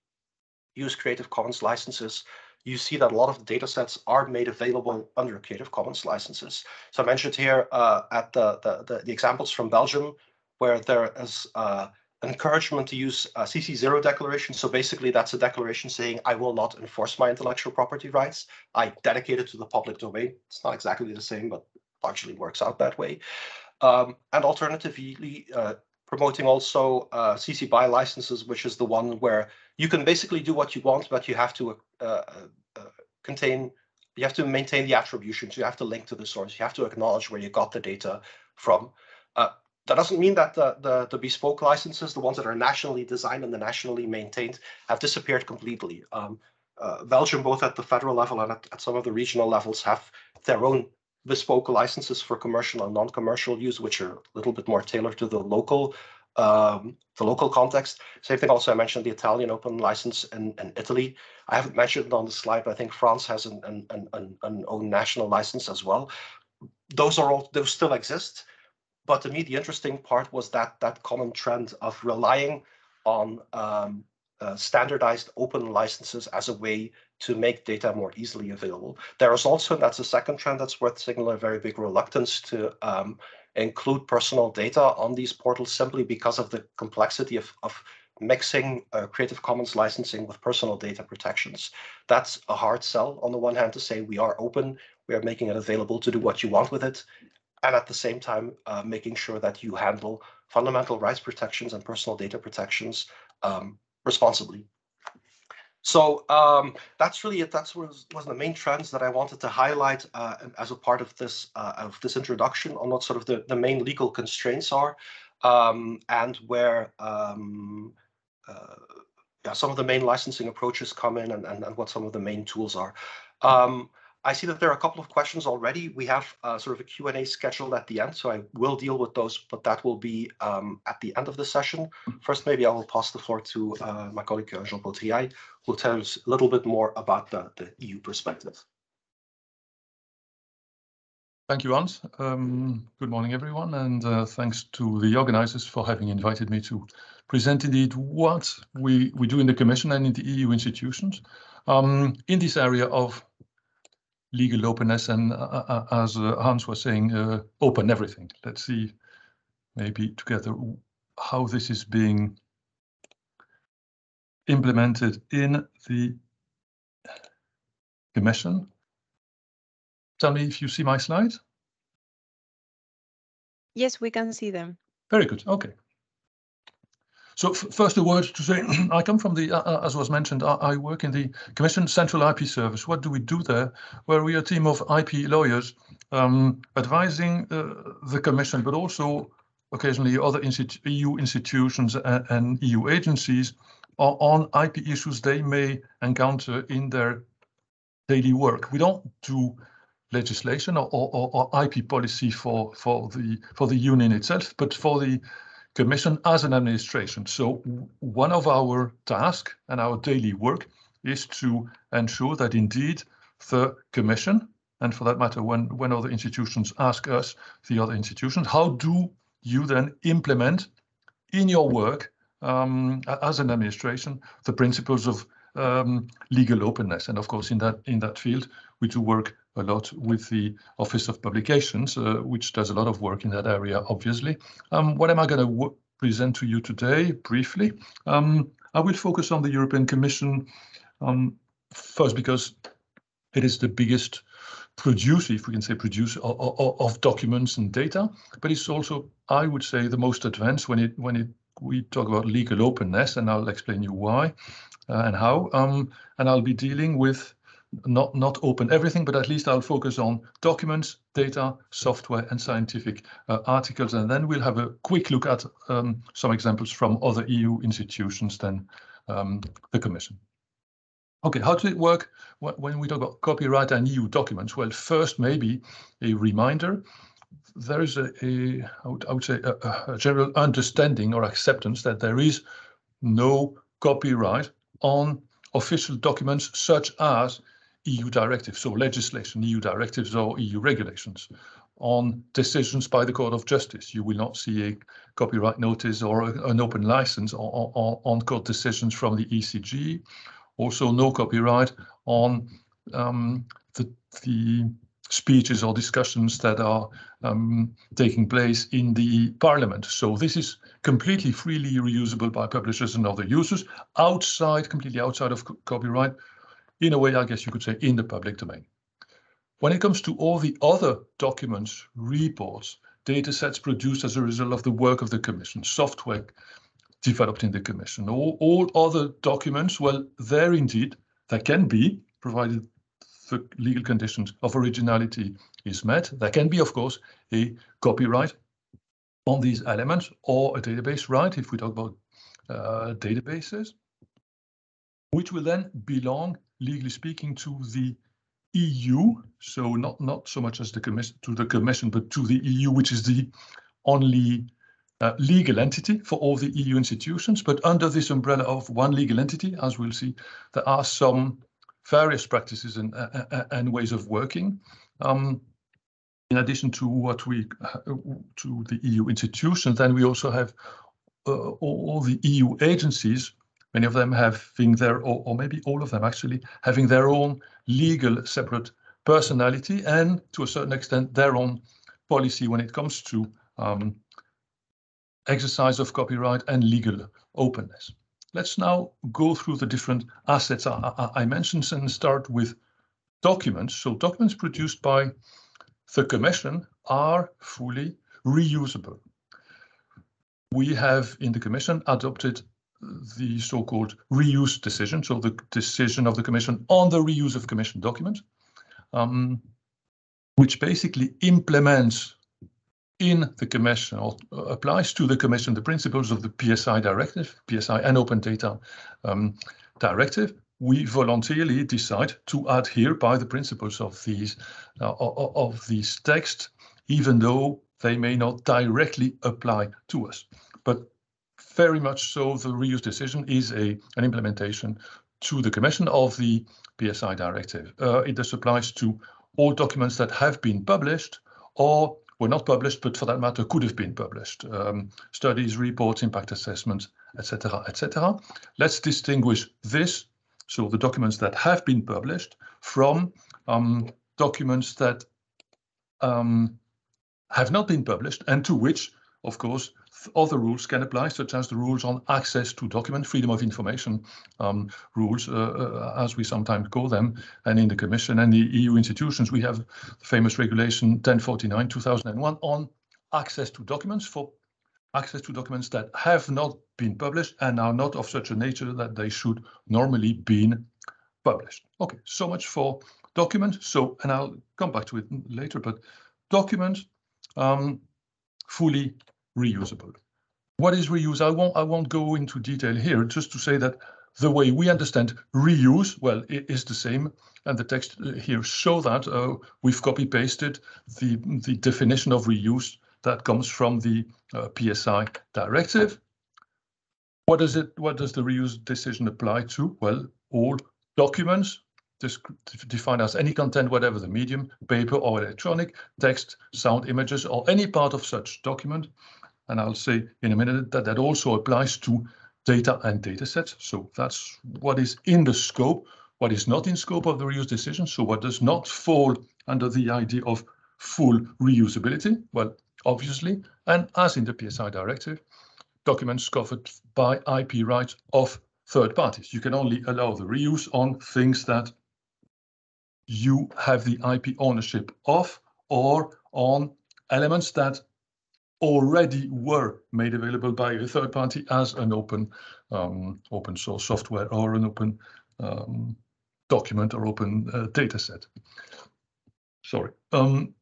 use Creative Commons licenses, you see that a lot of the data sets are made available under Creative Commons licenses. So I mentioned here uh, at the, the, the, the, examples from Belgium, where there is uh, encouragement to use a CC0 declaration. So basically that's a declaration saying, I will not enforce my intellectual property rights. I dedicate it to the public domain. It's not exactly the same, but largely works out that way. Um, and alternatively, uh, promoting also uh, CC BY licenses, which is the one where you can basically do what you want, but you have to uh, uh, uh, contain, you have to maintain the attributions, you have to link to the source, you have to acknowledge where you got the data from. Uh, that doesn't mean that the, the, the, bespoke licenses, the ones that are nationally designed and the nationally maintained, have disappeared completely. Um, Belgium, both at the federal level and at, at some of the regional levels, have their own bespoke licenses for commercial and non-commercial use, which are a little bit more tailored to the local um, the local context. Same thing also, I mentioned the Italian open license in, in Italy. I haven't mentioned it on the slide, but I think France has an, an, an, an own national license as well. Those are all, those still exist. But to me, the interesting part was that that common trend of relying on um, uh, standardized open licenses as a way to make data more easily available. There is also, and that's a second trend that's worth signaling, a very big reluctance to um, include personal data on these portals simply because of the complexity of, of mixing uh, Creative Commons licensing with personal data protections. That's a hard sell on the one hand to say we are open, we are making it available to do what you want with it, and at the same time uh, making sure that you handle fundamental rights protections and personal data protections um, responsibly. So um, that's really it. That's was, was the main trends that I wanted to highlight uh, as a part of this uh, of this introduction on what sort of the, the main legal constraints are um, and where um, uh, yeah, some of the main licensing approaches come in and, and, and what some of the main tools are. I see that there are a couple of questions already. We have uh, sort of a Q&A scheduled at the end, so I will deal with those, but that will be um, at the end of the session. First, maybe I will pass the floor to uh, my colleague uh, Jean-Paul Triaille, who will tell us a little bit more about the, the EU perspective. Thank you, Hans. Um, good morning, everyone, and uh, thanks to the organizers for having invited me to present indeed what we, we do in the Commission and in the EU institutions um, in this area of legal openness and uh, uh, uh, as Hans was saying, open everything. Let's see maybe together how this is being implemented in the Commission. Tell me if you see my slides. Yes, we can see them. Very good. Okay. So first a word to say, I come from the, uh, uh, as was mentioned, I, I, work in the Commission Central IP Service. What do we do there? Where we are a team of IP lawyers um, advising uh, the Commission, but also occasionally other EU institutions and, and, EU agencies on IP issues they may encounter in their daily work. We don't do legislation or, or, or IP policy for, for, the, for the union itself, but for the Commission as an administration. So one of our tasks and our daily work is to ensure that indeed the Commission, and for that matter, when, when other institutions ask us, the other institutions, how do you then implement in your work um, as an administration the principles of um, legal openness? And of course, in that in that field, we do work a lot with the Office of Publications, uh, which does a lot of work in that area, obviously. Um, what am I going to present to you today, briefly? Um, I will focus on the European Commission, um, first because it is the biggest producer, if we can say producer of, of, documents and data, but it's also, I would say, the most advanced when it when it we talk about legal openness, and I'll explain you why uh, and how. Um, and I'll be dealing with not not open everything, but at least I'll focus on documents, data, software, and scientific uh, articles, and then we'll have a quick look at um, some examples from other EU institutions than um, the Commission. Okay, how does it work when we talk about copyright and EU documents? Well, first, maybe a reminder. There is a, a I, would, I would say, a, a general understanding or acceptance that there is no copyright on official documents such as EU directives, so legislation, EU directives or EU regulations. On decisions by the Court of Justice, you will not see a copyright notice or a, an open license on, on, on court decisions from the ECJ. also no copyright on um, the, the speeches or discussions that are um, taking place in the parliament. So this is completely freely reusable by publishers and other users outside, completely outside of co copyright, in a way, I guess you could say, in the public domain. When it comes to all the other documents, reports, data sets produced as a result of the work of the Commission, software developed in the Commission. All, all other documents, well, there indeed, there can be, provided the legal conditions of originality is met, there can be, of course, a copyright on these elements or a database right, if we talk about uh, databases, which will then belong, legally speaking, to the EU, so not, not so much as the commission to the commission, but to the EU, which is the only uh, legal entity for all the EU institutions, but under this umbrella of one legal entity, as we'll see, there are some various practices and, uh, uh and ways of working. Um, in addition to what we uh, to the EU institutions, then we also have uh, all the EU agencies, many of them having their, or, or maybe all of them actually, having their own legal separate personality and to a certain extent their own policy when it comes to um, exercise of copyright and legal openness. Let's now go through the different assets I, I, I mentioned and start with documents. So documents produced by the Commission are fully reusable. We have in the Commission adopted the so-called reuse decision, so the decision of the Commission on the reuse of Commission documents, um, which basically implements in the Commission or uh, applies to the Commission the principles of the PSI directive, PSI and Open Data um, directive, we voluntarily decide to adhere by the principles of these uh, of these texts, even though they may not directly apply to us. But very much so, the reuse decision is a an implementation to the Commission of the PSI directive. Uh, it thus applies to all documents that have been published or were not published, but for that matter, could have been published. Um, studies, reports, impact assessments, etc., etc. Let's distinguish this, so the documents that have been published, from um, documents that um, have not been published and to which, of course, other rules can apply, such as the rules on access to document, freedom of information um, rules, uh, uh, as we sometimes call them. And in the Commission and the EU institutions, we have the famous regulation 1049 2001 on access to documents for access to documents that have not been published and are not of such a nature that they should normally be published. Okay, so much for documents. So, and I'll come back to it later, but documents um, fully reusable. What is reuse? I won't, I won't go into detail here, just to say that the way we understand reuse, well, it is the same. And the text uh, here show that uh, we've copy pasted the, the definition of reuse that comes from the uh, PSI directive. What does it, what does the reuse decision apply to? Well, all documents defined as any content, whatever the medium, paper or electronic, text, sound, images, or any part of such document and I'll say in a minute that that also applies to data and data sets. So that's what is in the scope, what is not in scope of the reuse decision. So what does not fall under the idea of full reusability? Well, obviously, and as in the PSI directive, documents covered by IP rights of third parties. You can only allow the reuse on things that you have the IP ownership of or on elements that already were made available by a third party as an open um, open source software or an open um, document or open uh, data set. Sorry. Um,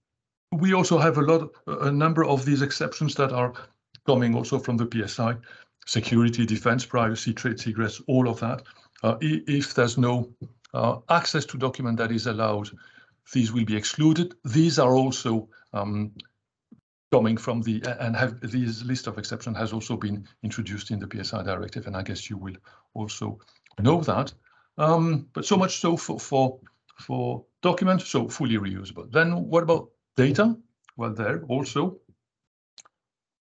we also have a lot, a number of these exceptions that are coming also from the PSI, security, defense, privacy, trade secrets, all of that. Uh, if there's no uh, access to document that is allowed, these will be excluded. These are also um, coming from the and have this list of exception has also been introduced in the PSI directive, and I guess you will also know that. Um, but so much so for for for documents, so fully reusable. Then what about data? Well, there also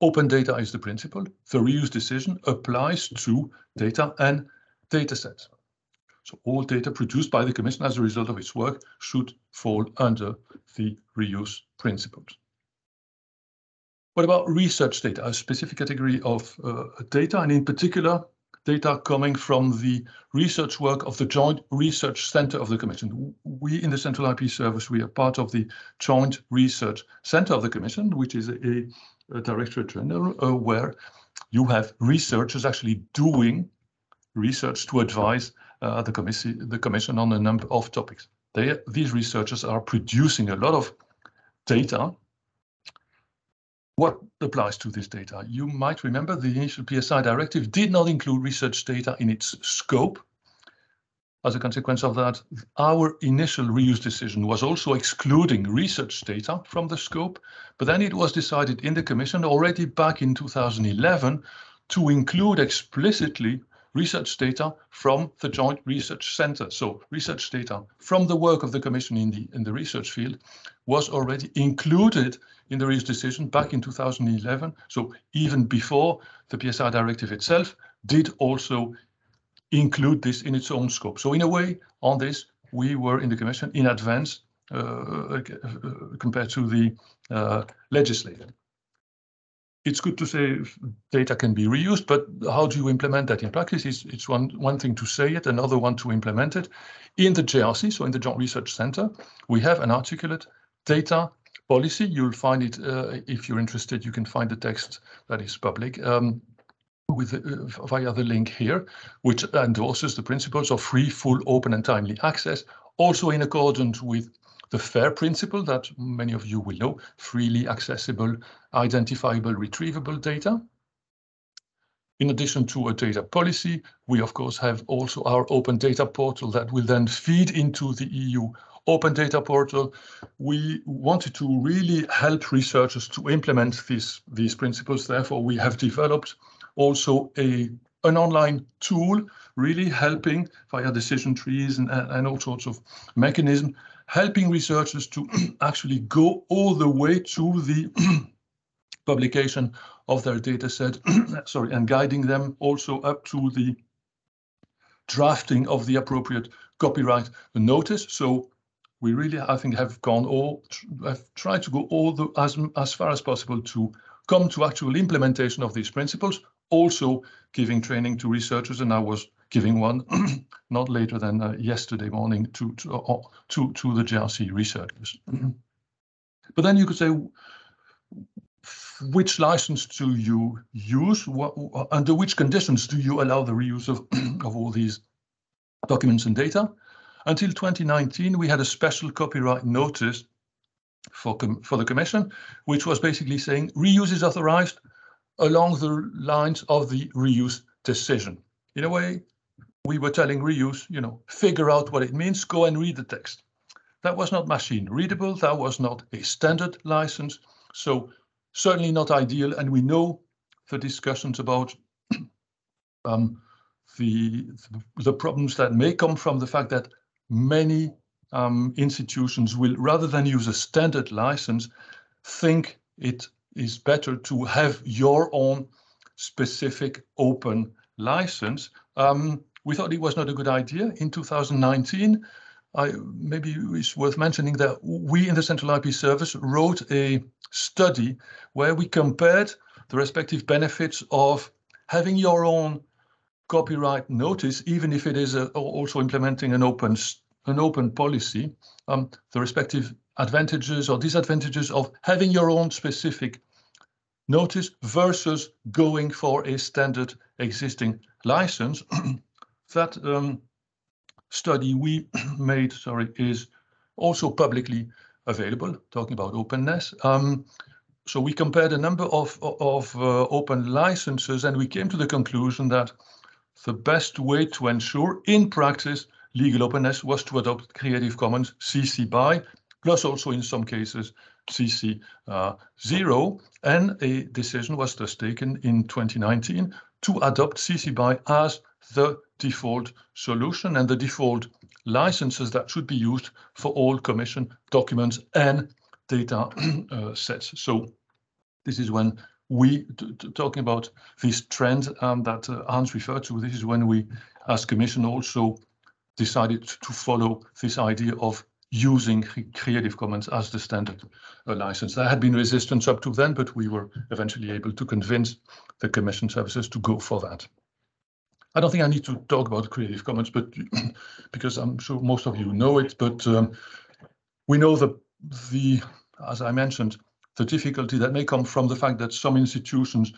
open data is the principle. The reuse decision applies to data and data sets. So all data produced by the Commission as a result of its work should fall under the reuse principles. What about research data, a specific category of uh, data, and in particular, data coming from the research work of the Joint Research Center of the Commission. We in the Central IP Service, we are part of the Joint Research Center of the Commission, which is a, a Directorate General uh, where you have researchers actually doing research to advise uh, the, the Commission on a number of topics. They, these researchers are producing a lot of data what applies to this data? You might remember the initial PSI directive did not include research data in its scope. As a consequence of that, our initial reuse decision was also excluding research data from the scope, but then it was decided in the Commission already back in 2011 to include explicitly research data from the Joint Research Center. So research data from the work of the Commission in the, in the research field was already included in the reuse decision back in 2011. So even before the PSI directive itself did also include this in its own scope. So in a way, on this, we were in the Commission in advance uh, uh compared to the uh, legislator it's good to say data can be reused, but how do you implement that in practice? It's, it's one, one thing to say it, another one to implement it. In the JRC, so in the Joint Research Center, we have an articulate data policy. You'll find it, uh, if you're interested, you can find the text that is public um, with uh, via the link here, which endorses the principles of free, full, open and timely access, also in accordance with the FAIR principle that many of you will know, freely accessible, identifiable, retrievable data. In addition to a data policy, we of course have also our open data portal that will then feed into the EU open data portal. We wanted to really help researchers to implement these, these principles. Therefore, we have developed also a an online tool really helping via decision trees and, and all sorts of mechanism helping researchers to actually go all the way to the publication of their data set, sorry, and guiding them also up to the drafting of the appropriate copyright notice. So we really, I think, have gone all, have tried to go all the as as far as possible to come to actual implementation of these principles, also giving training to researchers. And I was giving one not later than uh, yesterday morning to to, uh, to to the JRC researchers. but then you could say, which license do you use? What, under which conditions do you allow the reuse of, of all these documents and data? Until 2019, we had a special copyright notice for, for the Commission, which was basically saying reuse is authorized along the lines of the reuse decision. In a way, we were telling reuse, you know, figure out what it means, go and read the text. That was not machine readable, that was not a standard license, so certainly not ideal. And we know the discussions about um, the, the problems that may come from the fact that many um, institutions will, rather than use a standard license, think it is better to have your own specific open license. Um, we thought it was not a good idea. In 2019, I, maybe it's worth mentioning that we in the Central IP Service wrote a study where we compared the respective benefits of having your own copyright notice, even if it is a, also implementing an open an open policy, um, the respective advantages or disadvantages of having your own specific notice versus going for a standard existing license. that um, study we made, sorry, is also publicly available, talking about openness. Um, so we compared a number of, of uh, open licenses and we came to the conclusion that the best way to ensure in practice legal openness was to adopt Creative Commons CC BY, plus also in some cases CC uh, 0. And a decision was thus taken in 2019 to adopt CC BY as the default solution and the default licenses that should be used for all commission documents and data uh, sets. So this is when we, talking about this trend um, that uh, Hans referred to, this is when we, as Commission, also decided to follow this idea of using Creative Commons as the standard uh, license. There had been resistance up to then, but we were eventually able to convince the Commission services to go for that. I don't think I need to talk about Creative Commons, but because I'm sure most of you know it, but um, we know that the, as I mentioned, the difficulty that may come from the fact that some institutions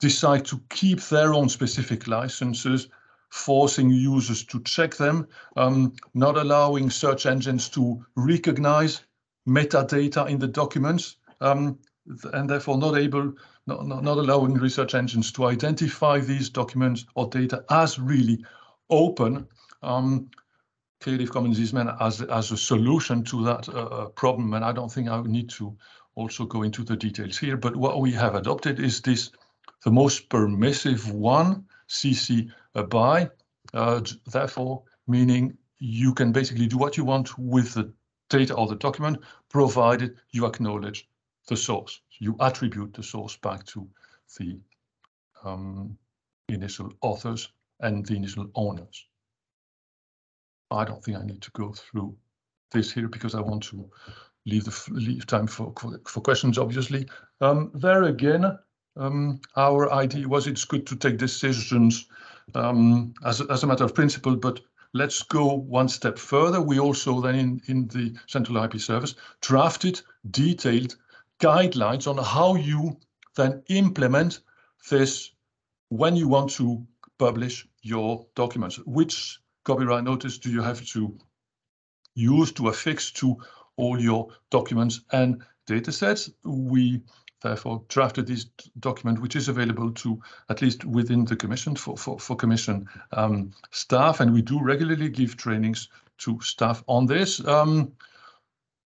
decide to keep their own specific licenses, forcing users to check them, um, not allowing search engines to recognize metadata in the documents, um, and therefore not able not, not, not allowing research engines to identify these documents or data as really open. Um, Creative Commons is meant as, as a solution to that uh, uh, problem, and I don't think I need to also go into the details here, but what we have adopted is this, the most permissive one, CC BY, uh, therefore meaning you can basically do what you want with the data or the document, provided you acknowledge the source. You attribute the source back to the um, initial authors and the initial owners. I don't think I need to go through this here because I want to leave the leave time for for questions. Obviously, um, there again, um, our idea was it's good to take decisions um, as as a matter of principle, but let's go one step further. We also then in in the central IP service drafted detailed guidelines on how you then implement this when you want to publish your documents. Which copyright notice do you have to use to affix to all your documents and datasets? We therefore drafted this document, which is available to at least within the commission for, for, for commission um, staff. And we do regularly give trainings to staff on this. Um,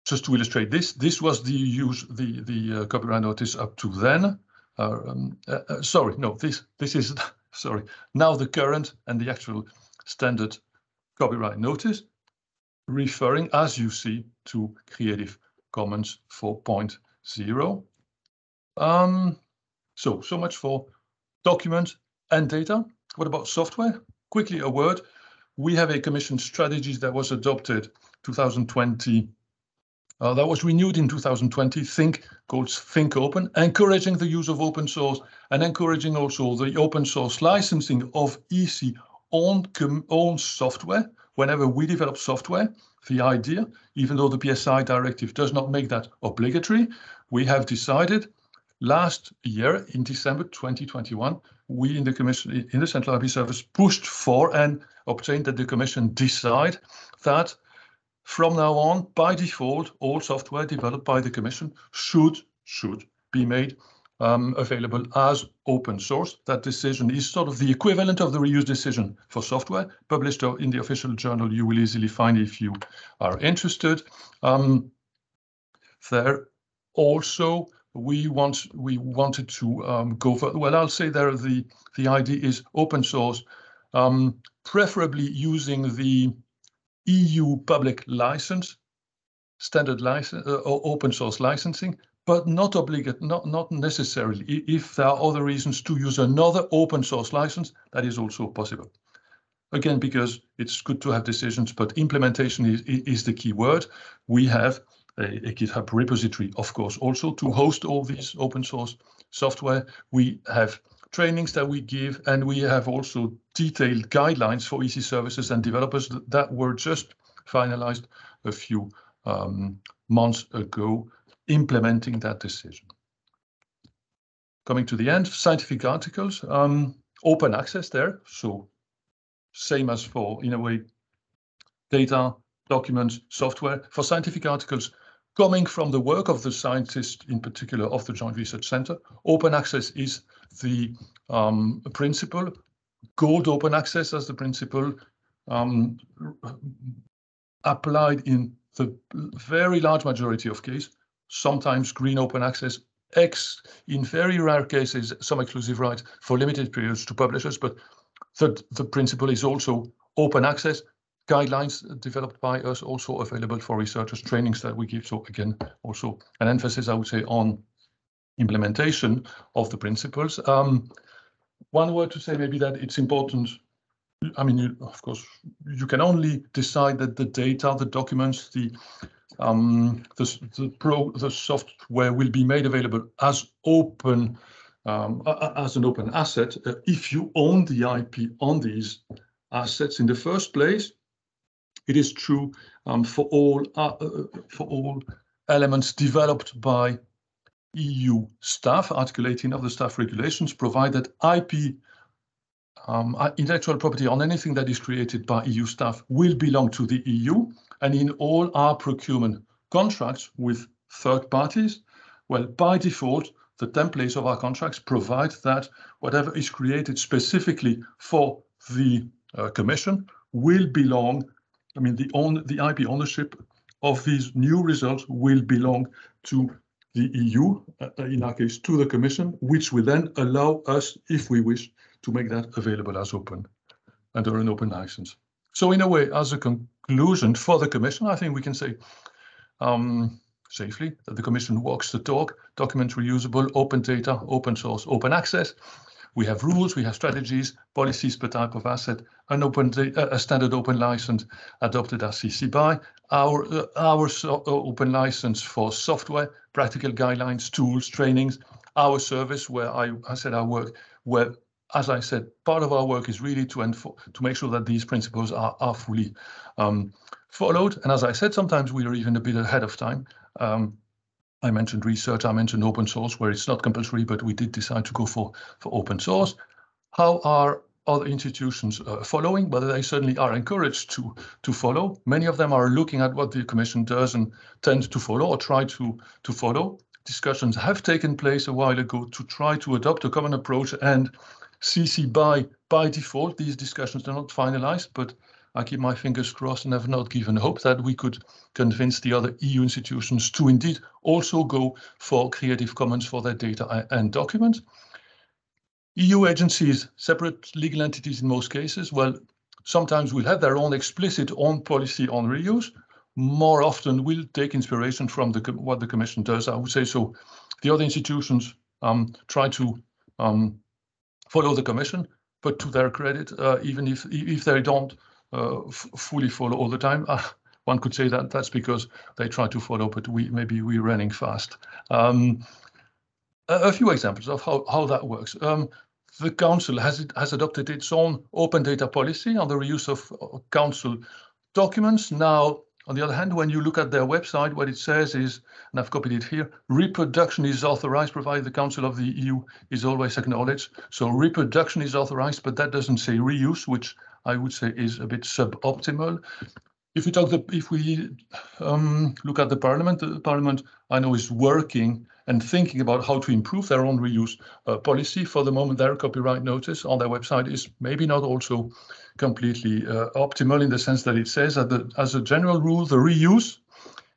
just to illustrate this, this was the use the the uh, copyright notice up to then. Uh, um, uh, uh sorry, no, this this is sorry now the current and the actual standard copyright notice, referring as you see to Creative Commons 4.0. Um, so so much for documents and data. What about software? Quickly a word. We have a commission strategy that was adopted 2020 uh, that was renewed in 2020, Think called Think Open, encouraging the use of open source and encouraging also the open source licensing of EC own, own software. Whenever we develop software, the idea, even though the PSI directive does not make that obligatory, we have decided last year in December 2021, we in the commission in the Central IP Service pushed for and obtained that the commission decide that from now on, by default, all software developed by the Commission should should be made um, available as open source. That decision is sort of the equivalent of the reuse decision for software, published in the official journal. You will easily find if you are interested. Um, there also we want we wanted to um, go for well i'll say there the the idea is open source um, preferably using the EU public license, standard license, uh, open source licensing, but not obligate, not, not necessarily. If there are other reasons to use another open source license, that is also possible. Again, because it's good to have decisions, but implementation is, is the key word. We have a, a GitHub repository, of course, also to host all these open source software. We have trainings that we give, and we have also detailed guidelines for EC services and developers that were just finalized a few um, months ago, implementing that decision. Coming to the end, scientific articles, um, open access there. So same as for, in a way, data, documents, software. For scientific articles, coming from the work of the scientists, in particular of the Joint Research Center. Open access is the um, principle, gold open access as the principle um, applied in the very large majority of cases, sometimes green open access, X in very rare cases, some exclusive rights for limited periods to publishers, but the, the principle is also open access, guidelines developed by us also available for researchers, trainings that we give. So again, also an emphasis, I would say, on implementation of the principles. Um, one word to say maybe that it's important. I mean, you, of course, you can only decide that the data, the documents, the the, the pro the software will be made available as open um, as an open asset uh, if you own the IP on these assets in the first place it is true um, for all uh, uh, for all elements developed by EU staff. Article 18 of the staff regulations provide that IP um, intellectual property on anything that is created by EU staff will belong to the EU. And in all our procurement contracts with third parties, well, by default, the templates of our contracts provide that whatever is created specifically for the uh, Commission will belong I mean, the, own, the IP ownership of these new results will belong to the EU, uh, in our case, to the Commission, which will then allow us, if we wish, to make that available as open under an open license. So in a way, as a conclusion for the Commission, I think we can say um, safely that the Commission walks the talk, documents reusable, open data, open source, open access, we have rules, we have strategies, policies per type of asset, an open a standard open license adopted as CC BY, our uh, our so, uh, open license for software, practical guidelines, tools, trainings, our service where I, I said our work, where as I said, part of our work is really to to make sure that these principles are, are fully um, followed. And as I said, sometimes we are even a bit ahead of time. Um, I mentioned research, I mentioned open source, where it's not compulsory, but we did decide to go for, for open source. How are other institutions uh, following? But they certainly are encouraged to, to follow. Many of them are looking at what the Commission does and tend to follow or try to, to follow. Discussions have taken place a while ago to try to adopt a common approach and CC by by default. These discussions are not finalized, but I keep my fingers crossed and have not given hope that we could convince the other EU institutions to indeed also go for Creative Commons for their data and documents. EU agencies, separate legal entities in most cases, well, sometimes will have their own explicit own policy on reuse. More often will take inspiration from the, what the Commission does, I would say. So the other institutions um, try to um, follow the Commission, but to their credit, uh, even if if they don't uh, fully follow all the time. Uh, one could say that that's because they try to follow, but we maybe we're running fast. Um, a, a, few examples of how, how that works. Um, the council has it, has adopted its own open data policy on the reuse of council documents. Now, on the other hand, when you look at their website, what it says is, and I've copied it here, reproduction is authorized provided the Council of the EU is always acknowledged. So reproduction is authorized, but that doesn't say reuse, which I would say is a bit suboptimal. If we talk the, if we um, look at the parliament, the parliament I know is working and thinking about how to improve their own reuse uh, policy. For the moment, their copyright notice on their website is maybe not also completely uh, optimal in the sense that it says that the, as a general rule, the reuse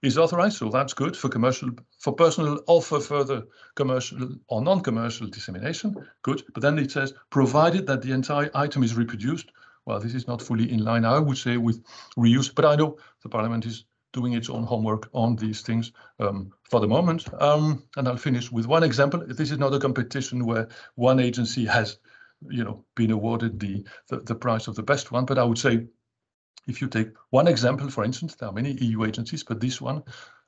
is authorized, so that's good for commercial, for personal or for further commercial or non-commercial dissemination, good. But then it says, provided that the entire item is reproduced well, this is not fully in line, I would say, with reuse, but I know the Parliament is doing its own homework on these things um, for the moment. Um, and I'll finish with one example. This is not a competition where one agency has, you know, been awarded the, the, the prize of the best one, but I would say if you take one example, for instance, there are many EU agencies, but this one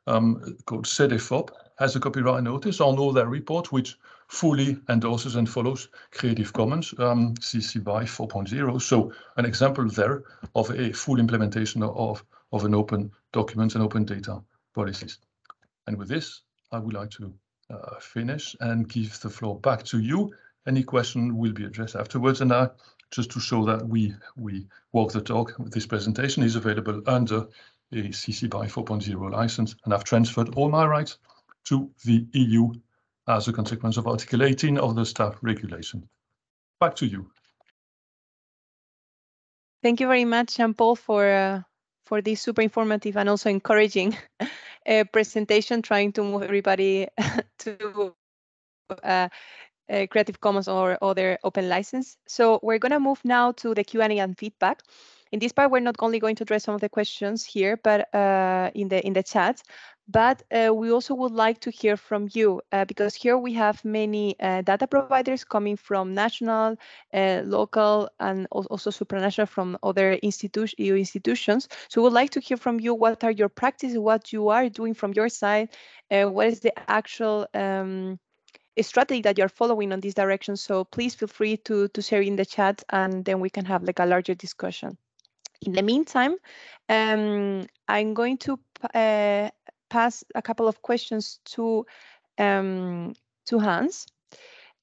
um, called CEDEFOP has a copyright notice on all their reports, which fully endorses and follows Creative Commons um, CC BY 4.0. So an example there of a full implementation of, of an open document and open data policies. And with this, I would like to uh, finish and give the floor back to you. Any question will be addressed afterwards. And I, just to show that we we walk the talk, this presentation is available under a CC BY 4.0 license, and I've transferred all my rights to the EU as a consequence of Article 18 of the staff regulation. Back to you. Thank you very much, Jean-Paul, for uh, for this super informative and also encouraging uh, presentation, trying to move everybody to uh, uh, Creative Commons or other open license. So we're going to move now to the Q&A and feedback. In this part, we're not only going to address some of the questions here, but uh, in the in the chat, but uh, we also would like to hear from you uh, because here we have many uh, data providers coming from national, uh, local, and also supranational from other EU institutions. So we'd like to hear from you what are your practices, what you are doing from your side, uh, what is the actual um, strategy that you're following on this direction. So please feel free to, to share in the chat and then we can have like a larger discussion. In the meantime, um, I'm going to uh, pass a couple of questions to um, to Hans.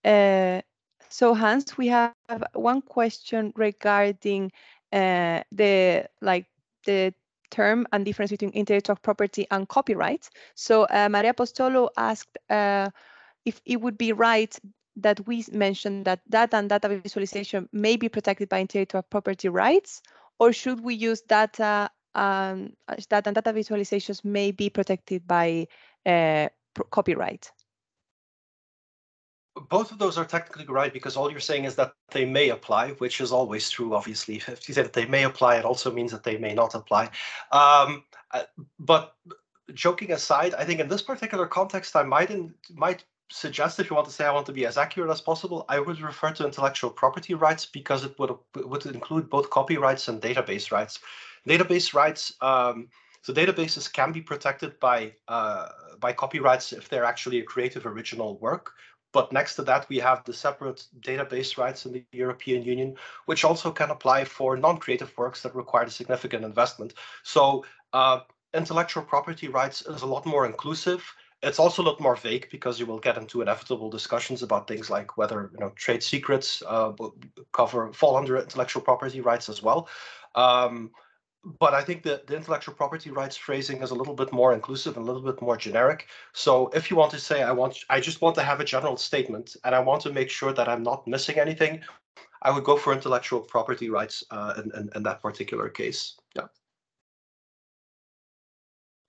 Uh, so Hans, we have one question regarding uh, the like the term and difference between intellectual property and copyright. So uh, Maria Postolo asked uh, if it would be right that we mentioned that data and data visualization may be protected by intellectual property rights, or should we use data um, data and data visualizations may be protected by uh, copyright? Both of those are technically right because all you're saying is that they may apply, which is always true, obviously. If you say that they may apply, it also means that they may not apply. Um, uh, but joking aside, I think in this particular context, I might in, might suggest if you want to say I want to be as accurate as possible, I would refer to intellectual property rights because it would would include both copyrights and database rights. Database rights, um, so databases can be protected by uh, by copyrights if they're actually a creative original work. But next to that, we have the separate database rights in the European Union, which also can apply for non-creative works that require a significant investment. So uh, intellectual property rights is a lot more inclusive it's also a lot more vague because you will get into inevitable discussions about things like whether you know trade secrets uh, cover fall under intellectual property rights as well. Um, but I think that the intellectual property rights phrasing is a little bit more inclusive and a little bit more generic. So if you want to say I want, I just want to have a general statement, and I want to make sure that I'm not missing anything, I would go for intellectual property rights uh, in, in, in that particular case.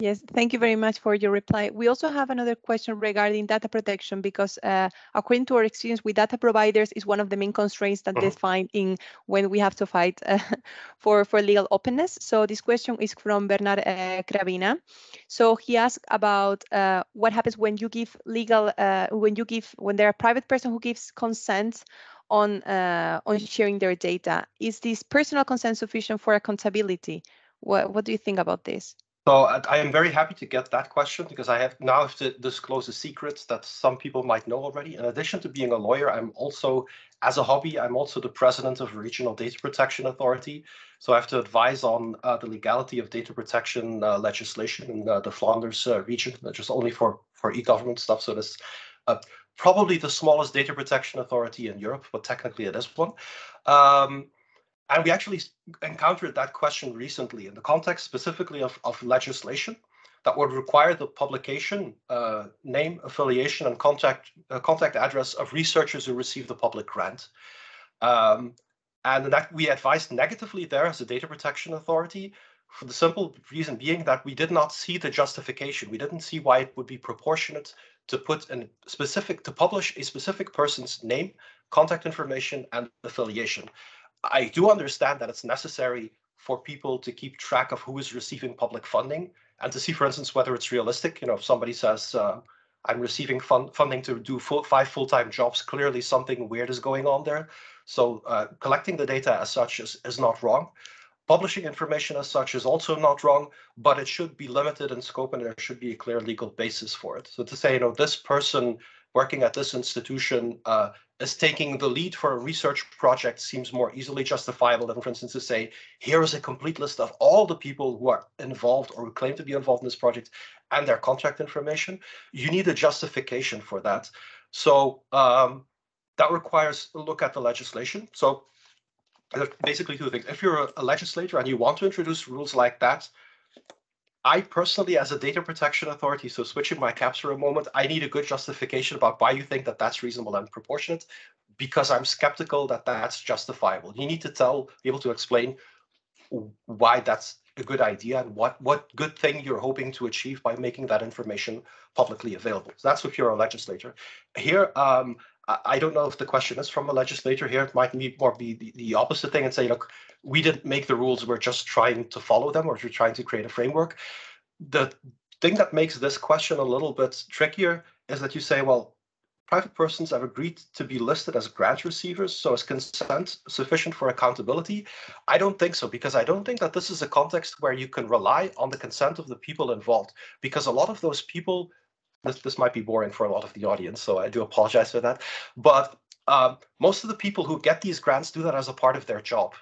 Yes, thank you very much for your reply. We also have another question regarding data protection because uh, according to our experience with data providers is one of the main constraints that they uh-huh. find in when we have to fight uh, for, for legal openness. So this question is from Bernard uh, Cravina. So he asked about uh, what happens when you give legal, uh, when you give, when there are a private person who gives consent on, uh, on sharing their data. Is this personal consent sufficient for accountability? What, what do you think about this? So I am very happy to get that question because I have now have to disclose a secret that some people might know already. In addition to being a lawyer, I'm also, as a hobby, I'm also the president of Regional Data Protection Authority. So I have to advise on uh, the legality of data protection uh, legislation in uh, the Flanders uh, region, just only for, for e-government stuff. So this uh, probably the smallest data protection authority in Europe, but technically it is one. Um, and we actually encountered that question recently in the context specifically of, of legislation that would require the publication, uh, name, affiliation, and contact uh, contact address of researchers who receive the public grant. Um, and that we advised negatively there as a data protection authority for the simple reason being that we did not see the justification. We didn't see why it would be proportionate to put in specific to publish a specific person's name, contact information, and affiliation. I do understand that it's necessary for people to keep track of who is receiving public funding and to see, for instance, whether it's realistic. You know, if somebody says, uh, I'm receiving fund funding to do full, five full-time jobs, clearly something weird is going on there. So uh, collecting the data as such is, is not wrong. Publishing information as such is also not wrong, but it should be limited in scope and there should be a clear legal basis for it. So to say, you know, this person working at this institution uh, is taking the lead for a research project seems more easily justifiable than, for instance, to say, here is a complete list of all the people who are involved or who claim to be involved in this project and their contact information. You need a justification for that. So um, that requires a look at the legislation. So basically two things. If you're a legislator and you want to introduce rules like that, I personally, as a data protection authority, so switching my caps for a moment, I need a good justification about why you think that that's reasonable and proportionate, because I'm skeptical that that's justifiable. You need to tell, be able to explain why that's a good idea and what what good thing you're hoping to achieve by making that information publicly available. So that's if you're a legislator. Here, um, I don't know if the question is from a legislator here. It might be more be the, the opposite thing and say, look, we didn't make the rules. We're just trying to follow them or we're trying to create a framework. The thing that makes this question a little bit trickier is that you say, well, private persons have agreed to be listed as grant receivers, so is consent sufficient for accountability? I don't think so, because I don't think that this is a context where you can rely on the consent of the people involved, because a lot of those people this this might be boring for a lot of the audience, so I do apologize for that. But um, most of the people who get these grants do that as a part of their job.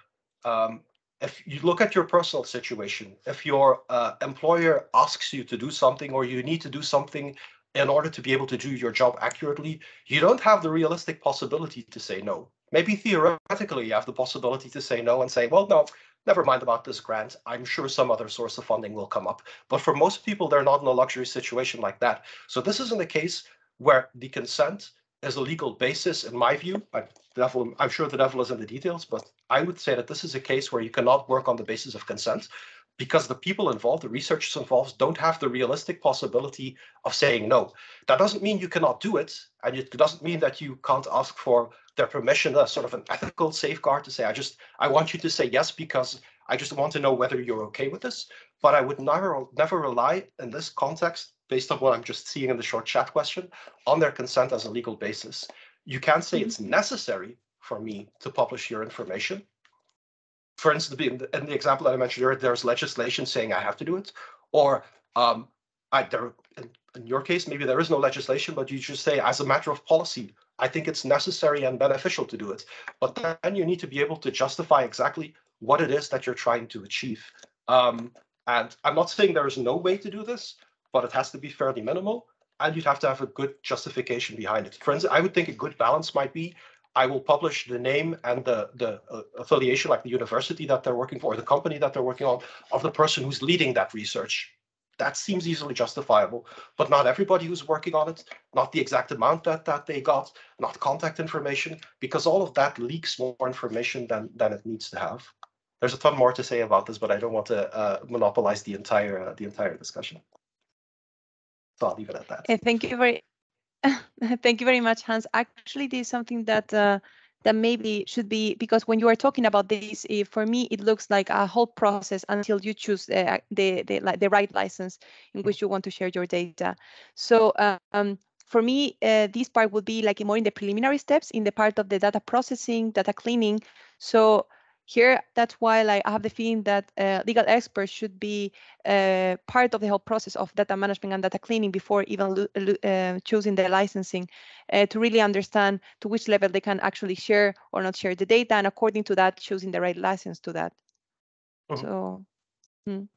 Um, if you look at your personal situation, if your uh, employer asks you to do something or you need to do something in order to be able to do your job accurately, you don't have the realistic possibility to say no. Maybe theoretically, you have the possibility to say no and say, well, no, never mind about this grant. I'm sure some other source of funding will come up. But for most people, they're not in a luxury situation like that. So this isn't a case where the consent is a legal basis, in my view. I, devil, I'm sure the devil is in the details, but I would say that this is a case where you cannot work on the basis of consent because the people involved, the researchers involved, don't have the realistic possibility of saying no. That doesn't mean you cannot do it, and it doesn't mean that you can't ask for their permission as sort of an ethical safeguard to say, I just, I want you to say yes because I just want to know whether you're okay with this. But I would never, never rely in this context, based on what I'm just seeing in the short chat question, on their consent as a legal basis. You can't say mm-hmm. it's necessary for me to publish your information, for instance, in the, example that I mentioned earlier, there's legislation saying I have to do it, or um, I, there, in, in your case, maybe there is no legislation, but you just say, as a matter of policy, I think it's necessary and beneficial to do it. But then you need to be able to justify exactly what it is that you're trying to achieve. Um, and I'm not saying there is no way to do this, but it has to be fairly minimal, and you'd have to have a good justification behind it. For instance, I would think a good balance might be I will publish the name and the, the uh, affiliation, like the university that they're working for, or the company that they're working on, of the person who's leading that research. That seems easily justifiable, but not everybody who's working on it, not the exact amount that, that they got, not contact information, because all of that leaks more information than, than it needs to have. There's a ton more to say about this, but I don't want to uh, monopolize the entire uh, the entire discussion. So I'll leave it at that. Okay, thank you very Thank you very much, Hans. Actually, this is something that uh, that maybe should be because when you are talking about this, eh, for me, it looks like a whole process until you choose uh, the the like the right license in which you want to share your data. So. Um, for me, uh, this part would be like more in the preliminary steps in the part of the data processing, data cleaning. So here, that's why like, I have the feeling that uh, legal experts should be uh, part of the whole process of data management and data cleaning before even uh, choosing the licensing uh, to really understand to which level they can actually share or not share the data, and according to that, choosing the right license to that. Mm -hmm. So. Hmm.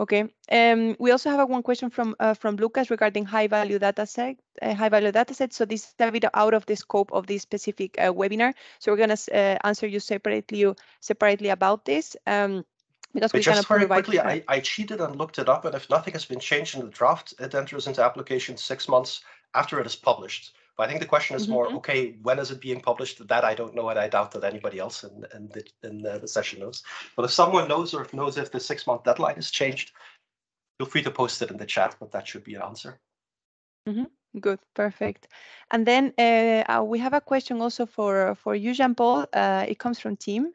Okay. Um, we also have a one question from uh, from Lucas regarding high value data set, uh, high value data set. So this is a bit out of the scope of this specific uh, webinar. So we're gonna uh, answer you separately you separately about this. Um, because we just very quickly, I, I cheated and looked it up, and if nothing has been changed in the draft, it enters into application six months after it is published. But I think the question is mm -hmm. more, mm-hmm. okay, when is it being published? That I don't know, and I doubt that anybody else in, in, the, in the, session knows. But if someone knows or if knows if the six month deadline has changed, feel free to post it in the chat, but that should be an answer. Mm -hmm. Good, perfect. And then uh, uh, we have a question also for for you, Jean Paul. Uh, it comes from Tim.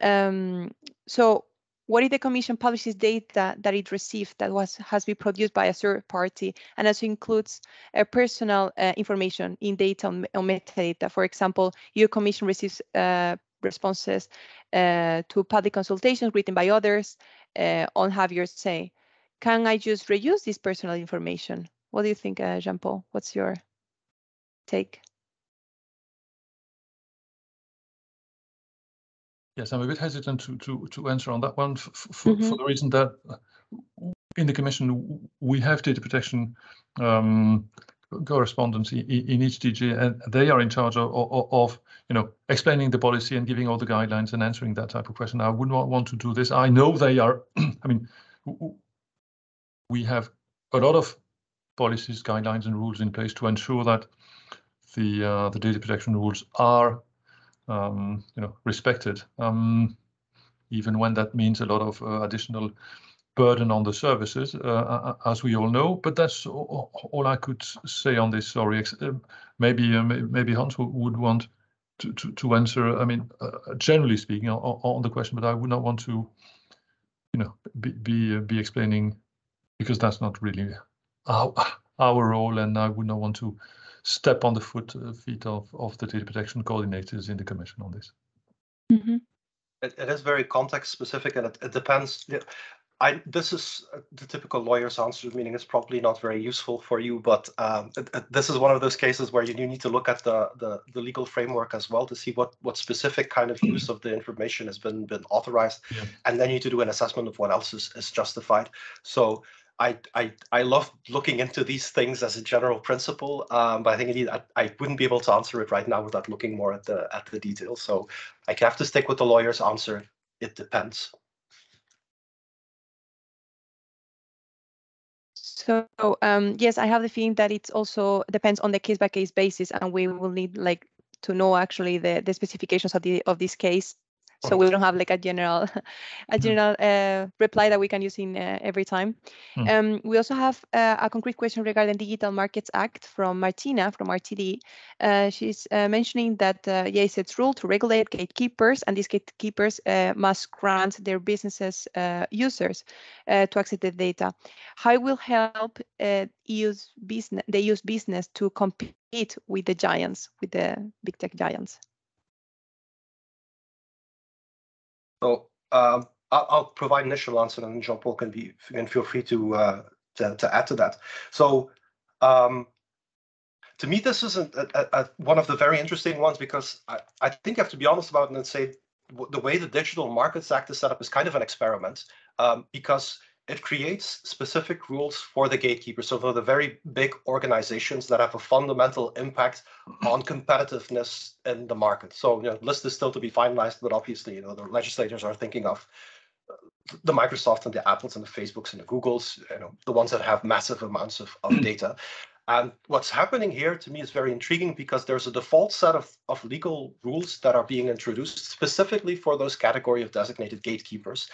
Um, so what if the commission publishes data that it received that was has been produced by a third party and also includes uh, personal uh, information in data on, on, metadata? For example, your commission receives uh, responses uh, to public consultations written by others uh, on have your say. Can I just reuse this personal information? What do you think, uh, Jean-Paul? What's your take? Yes, I'm a bit hesitant to to to answer on that one for, for, Mhm. for the reason that in the commission we have data protection um, correspondents in, in each DG, and they are in charge of, of, of you know explaining the policy and giving all the guidelines and answering that type of question. I would not want to do this. I know they are. I mean, we have a lot of policies, guidelines, and rules in place to ensure that the uh, the data protection rules are um, you know, respected, um, even when that means a lot of uh, additional burden on the services, uh, as we all know. But that's all, I could say on this. Sorry, uh, maybe uh, maybe Hans would- want to to, to answer. I mean, uh, generally speaking, on, on the question, but I would not want to, you know, be be, uh, be explaining because that's not really our our role, and I would not want to step on the foot uh, feet of of the data protection coordinators in the commission on this. Mhm. It, it is very context specific and it, it depends. yeah, I, this is uh, the typical lawyer's answer, meaning it's probably not very useful for you, but um, it- it- this is one of those cases where you, you need to look at the, the, the legal framework as well to see what, what specific kind of use of the information has been, been authorized. Yeah. And then you need to do an assessment of what else is, is justified. So I, I, I love looking into these things as a general principle, um, but I think indeed I, I wouldn't be able to answer it right now without looking more at the, at the details. So I have to stick with the lawyer's answer. It depends. So um, yes, I have the feeling that it also depends on the case by case basis, and we will need like to know actually the the specifications of the of this case. So we don't have like a general a Mhm. general uh, reply that we can use in uh, every time. Mm. Um, we also have uh, a concrete question regarding Digital Markets Act from Martina from RTD. Uh, she's uh, mentioning that uh, yes, it's rule to regulate gatekeepers, and these gatekeepers uh, must grant their businesses uh, users uh, to access the data. How will help uh, EU's business, the EU's business to compete with the giants, with the big tech giants? So um, I'll, I'll provide initial answer, and Jean-Paul can be can feel free to uh, to, to add to that. So um, to me, this is a, a, a, one of the very interesting ones because I, I think you have to be honest about it and say the way the Digital Markets Act is set up is kind of an experiment um, because it creates specific rules for the gatekeepers. So for the very big organizations that have a fundamental impact on competitiveness in the market. So you know, list is still to be finalized, but obviously, you know, the legislators are thinking of uh, the Microsoft and the Apples and the Facebooks and the Googles, you know, the ones that have massive amounts of, of data. And what's happening here to me is very intriguing because there's a default set of, of legal rules that are being introduced specifically for those category of designated gatekeepers.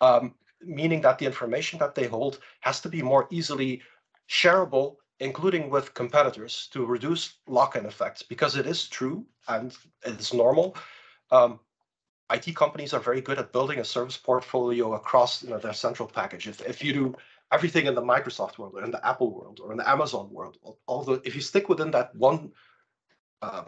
Um, meaning that the information that they hold has to be more easily shareable, including with competitors, to reduce lock-in effects. Because it is true and it's normal. Um, IT companies are very good at building a service portfolio across you know, their central package. If, if you do everything in the Microsoft world or in the Apple world or in the Amazon world, although if you stick within that one uh,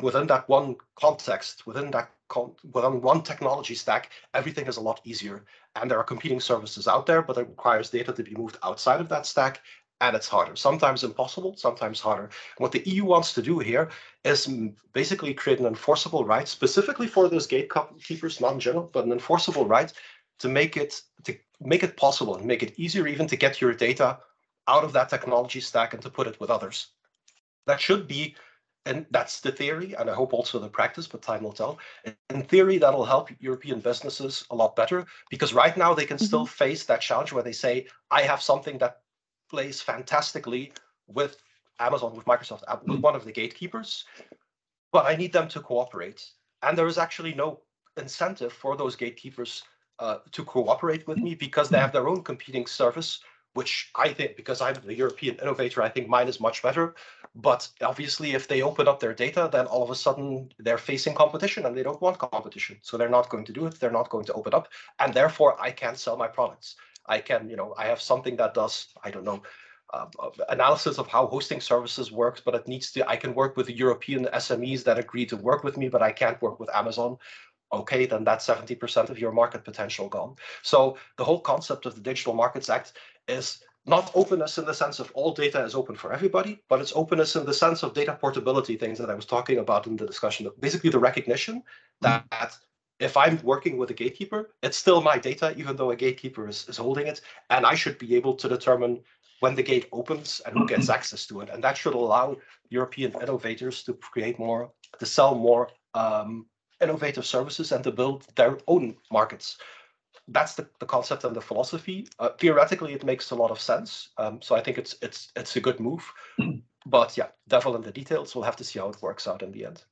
within that one context, within that con- within one technology stack, everything is a lot easier. And there are competing services out there, but it requires data to be moved outside of that stack, and it's harder. Sometimes impossible, sometimes harder. What the EU wants to do here is basically create an enforceable right, specifically for those gatekeepers, not in general, but an enforceable right to make it to make it possible and make it easier even to get your data out of that technology stack and to put it with others. That should be and that's the theory, and I hope also the practice, but time will tell. In theory, that'll help European businesses a lot better because right now they can still face that challenge where they say, I have something that plays fantastically with Amazon, with Microsoft, uh, with one of the gatekeepers, but I need them to cooperate. And there is actually no incentive for those gatekeepers uh, to cooperate with me because they have their own competing service which I think, because I'm the European innovator, I think mine is much better. But obviously, if they open up their data, then all of a sudden they're facing competition and they don't want competition. So they're not going to do it. They're not going to open up. And therefore, I can't sell my products. I can, you know, I have something that does, I don't know, uh, analysis of how hosting services works, but it needs to, I can work with European SMEs that agree to work with me, but I can't work with Amazon okay, then that's 70% of your market potential gone. So the whole concept of the Digital Markets Act is not openness in the sense of all data is open for everybody, but it's openness in the sense of data portability things that I was talking about in the discussion. Basically, the recognition that if I'm working with a gatekeeper, it's still my data, even though a gatekeeper is, is holding it, and I should be able to determine when the gate opens and who gets access to it. And that should allow European innovators to create more, to sell more um, innovative services and to build their own markets that's the, the concept and the philosophy. Uh, theoretically, it makes a lot of sense. Um, so I think it's it's it's a good move. but yeah, devil in the details. We'll have to see how it works out in the end.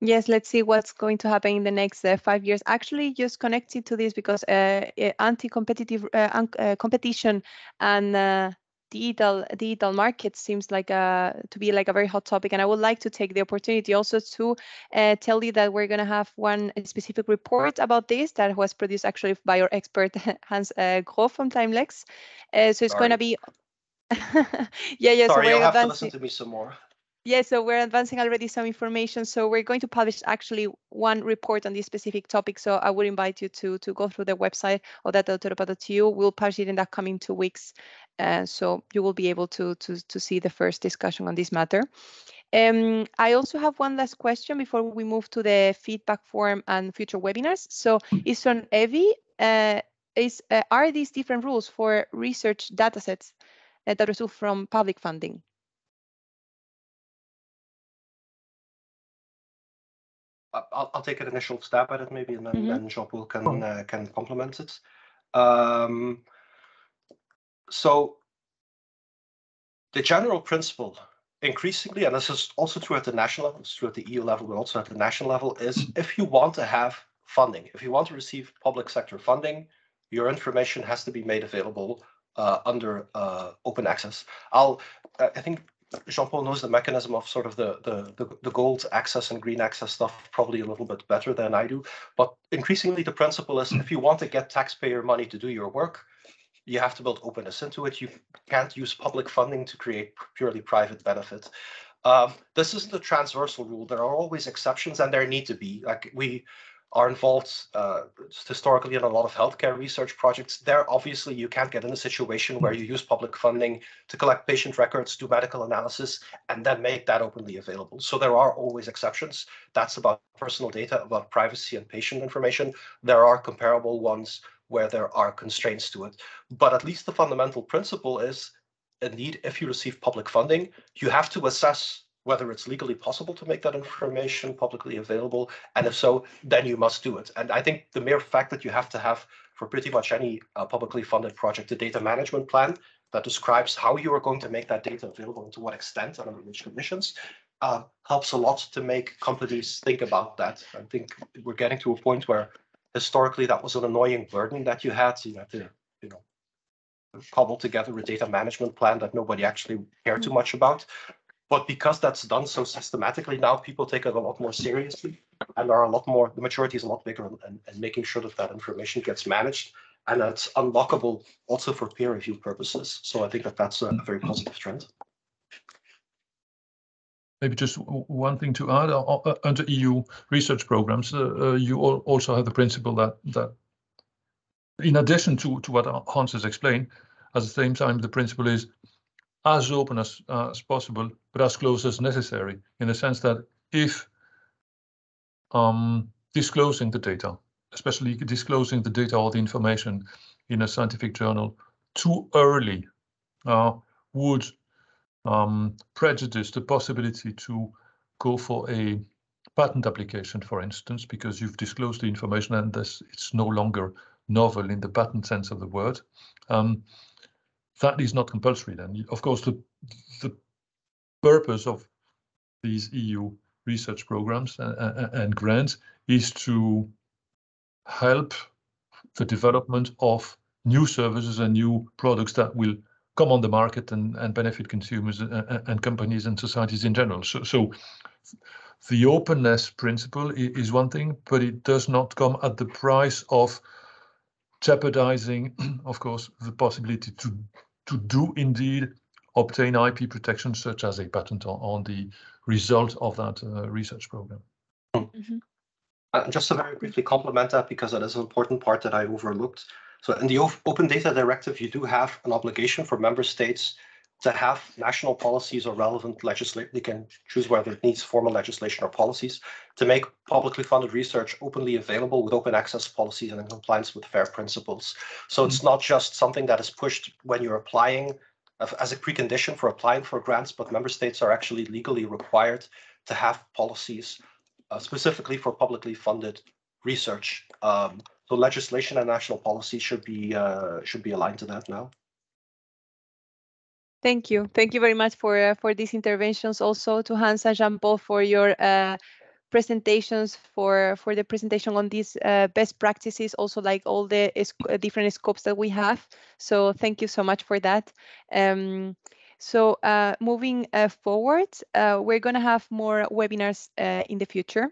Yes, let's see what's going to happen in the next uh, five years. Actually, just connected to this because uh, anti-competitive uh, uh competition and uh, digital digital market seems like a to be like a very hot topic and i would like to take the opportunity also to uh, tell you that we're going to have one specific report about this that was produced actually by our expert hans uh, Graux from timelex uh, so it's going to be yeah yeah Sorry, so have to listen to me some more yeah, so we're advancing already some information. So we're going to publish actually one report on this specific topic. So I would invite you to to go through the website of data.europa.eu. We'll publish it in the coming two weeks. Uh, so you will be able to, to, to see the first discussion on this matter. Um, I also have one last question before we move to the feedback form and future webinars. So is on EVI, uh, is, uh, are these different rules for research datasets uh, that result from public funding? I'll, I'll take an initial stab at it maybe, and then, mm -hmm. then Jean-Paul can uh, can complement it. Um, so the general principle, increasingly, and this is also true at the national level, it's true at the EU level, but also at the national level, is if you want to have funding, if you want to receive public sector funding, your information has to be made available uh, under uh, open access. I'll, I think Jean-Paul knows the mechanism of sort of the, the, the, the, gold access and green access stuff probably a little bit better than I do. But increasingly, the principle is if you want to get taxpayer money to do your work, you have to build openness into it. You can't use public funding to create purely private benefit. Um, this isn't a transversal rule. There are always exceptions, and there need to be. Like we are involved uh, historically in a lot of healthcare research projects. There, obviously, you can't get in a situation where you use public funding to collect patient records, do medical analysis, and then make that openly available. So there are always exceptions. That's about personal data, about privacy and patient information. There are comparable ones where there are constraints to it. But at least the fundamental principle is, indeed, if you receive public funding, you have to assess whether it's legally possible to make that information publicly available. And if so, then you must do it. And I think the mere fact that you have to have for pretty much any uh, publicly funded project a data management plan that describes how you are going to make that data available and to what extent and under which conditions uh, helps a lot to make companies think about that. I think we're getting to a point where historically that was an annoying burden that you had. So you had to, you know, cobble together a data management plan that nobody actually cared too mm. much about. But because that's done so systematically now, people take it a lot more seriously and are a lot more, the maturity is a lot bigger and, and making sure that that information gets managed and it's unlockable also for peer review purposes. So I think that that's a, a very positive trend. Maybe just one thing to add, uh, uh, under EU research programs, uh, you also have the principle that that in addition to, to what Hans has explained, at the same time, the principle is as open as, uh, as possible, but as close as necessary, in the sense that if um, disclosing the data, especially disclosing the data or the information in a scientific journal too early uh, would um, prejudice the possibility to go for a patent application, for instance, because you've disclosed the information and this, it's no longer novel in the patent sense of the word. Um, that is not compulsory then. Of course, the, the purpose of these EU research programs and, and grants is to help the development of new services and new products that will come on the market and, and benefit consumers and, and companies and societies in general. So, so the openness principle is one thing, but it does not come at the price of jeopardizing, of course, the possibility to to do indeed obtain IP protection, such as a patent on, on the result of that uh, research program. Mm -hmm. uh, just to very briefly complement that, because that is an important part that I overlooked. So in the Open Data Directive, you do have an obligation for member states to have national policies or relevant legislation. They can choose whether it needs formal legislation or policies to make publicly funded research openly available with open access policies and in compliance with FAIR principles. So it's not just something that is pushed when you're applying as a precondition for applying for grants, but member states are actually legally required to have policies uh, specifically for publicly funded research. Um, so legislation and national policy should be uh, should be aligned to that now. Thank you. Thank you very much for uh, for these interventions. Also to Hans and Jean-Paul for your uh, presentations for for the presentation on these uh, best practices. Also like all the uh, different scopes that we have. So thank you so much for that. Um, so uh, moving uh, forward, we're going to have more webinars in the future.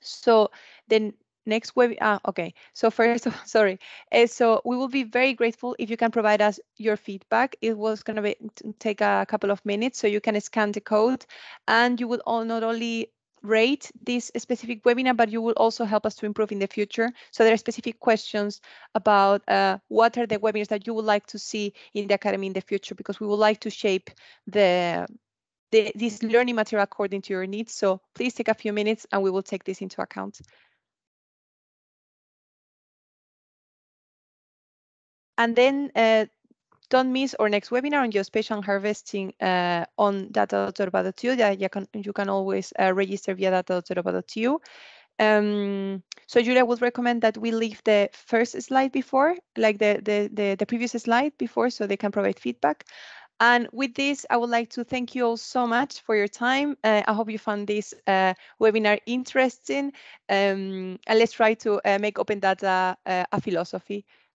So then next web ah okay. So first sorry. Uh, so we will be very grateful if you can provide us your feedback. It was going to take a couple of minutes so you can scan the code. And you will all not only rate this specific webinar but you will also help us to improve in the future. So there are specific questions about uh, what are the webinars that you would like to see in the academy in the future because we would like to shape the the, this learning material according to your needs. So please take a few minutes and we will take this into account. And then uh, don't miss our next webinar on geospatial harvesting uh, on data.europa.eu. Yeah, you can, you can always uh, register via data.europa.eu. Um, so Julia would recommend that we leave the first slide before, like the, the, the, the previous slide before, so they can provide feedback. And with this, I would like to thank you all so much for your time. Uh, I hope you found this uh, webinar interesting. Um, and let's try to uh, make open data uh, a philosophy.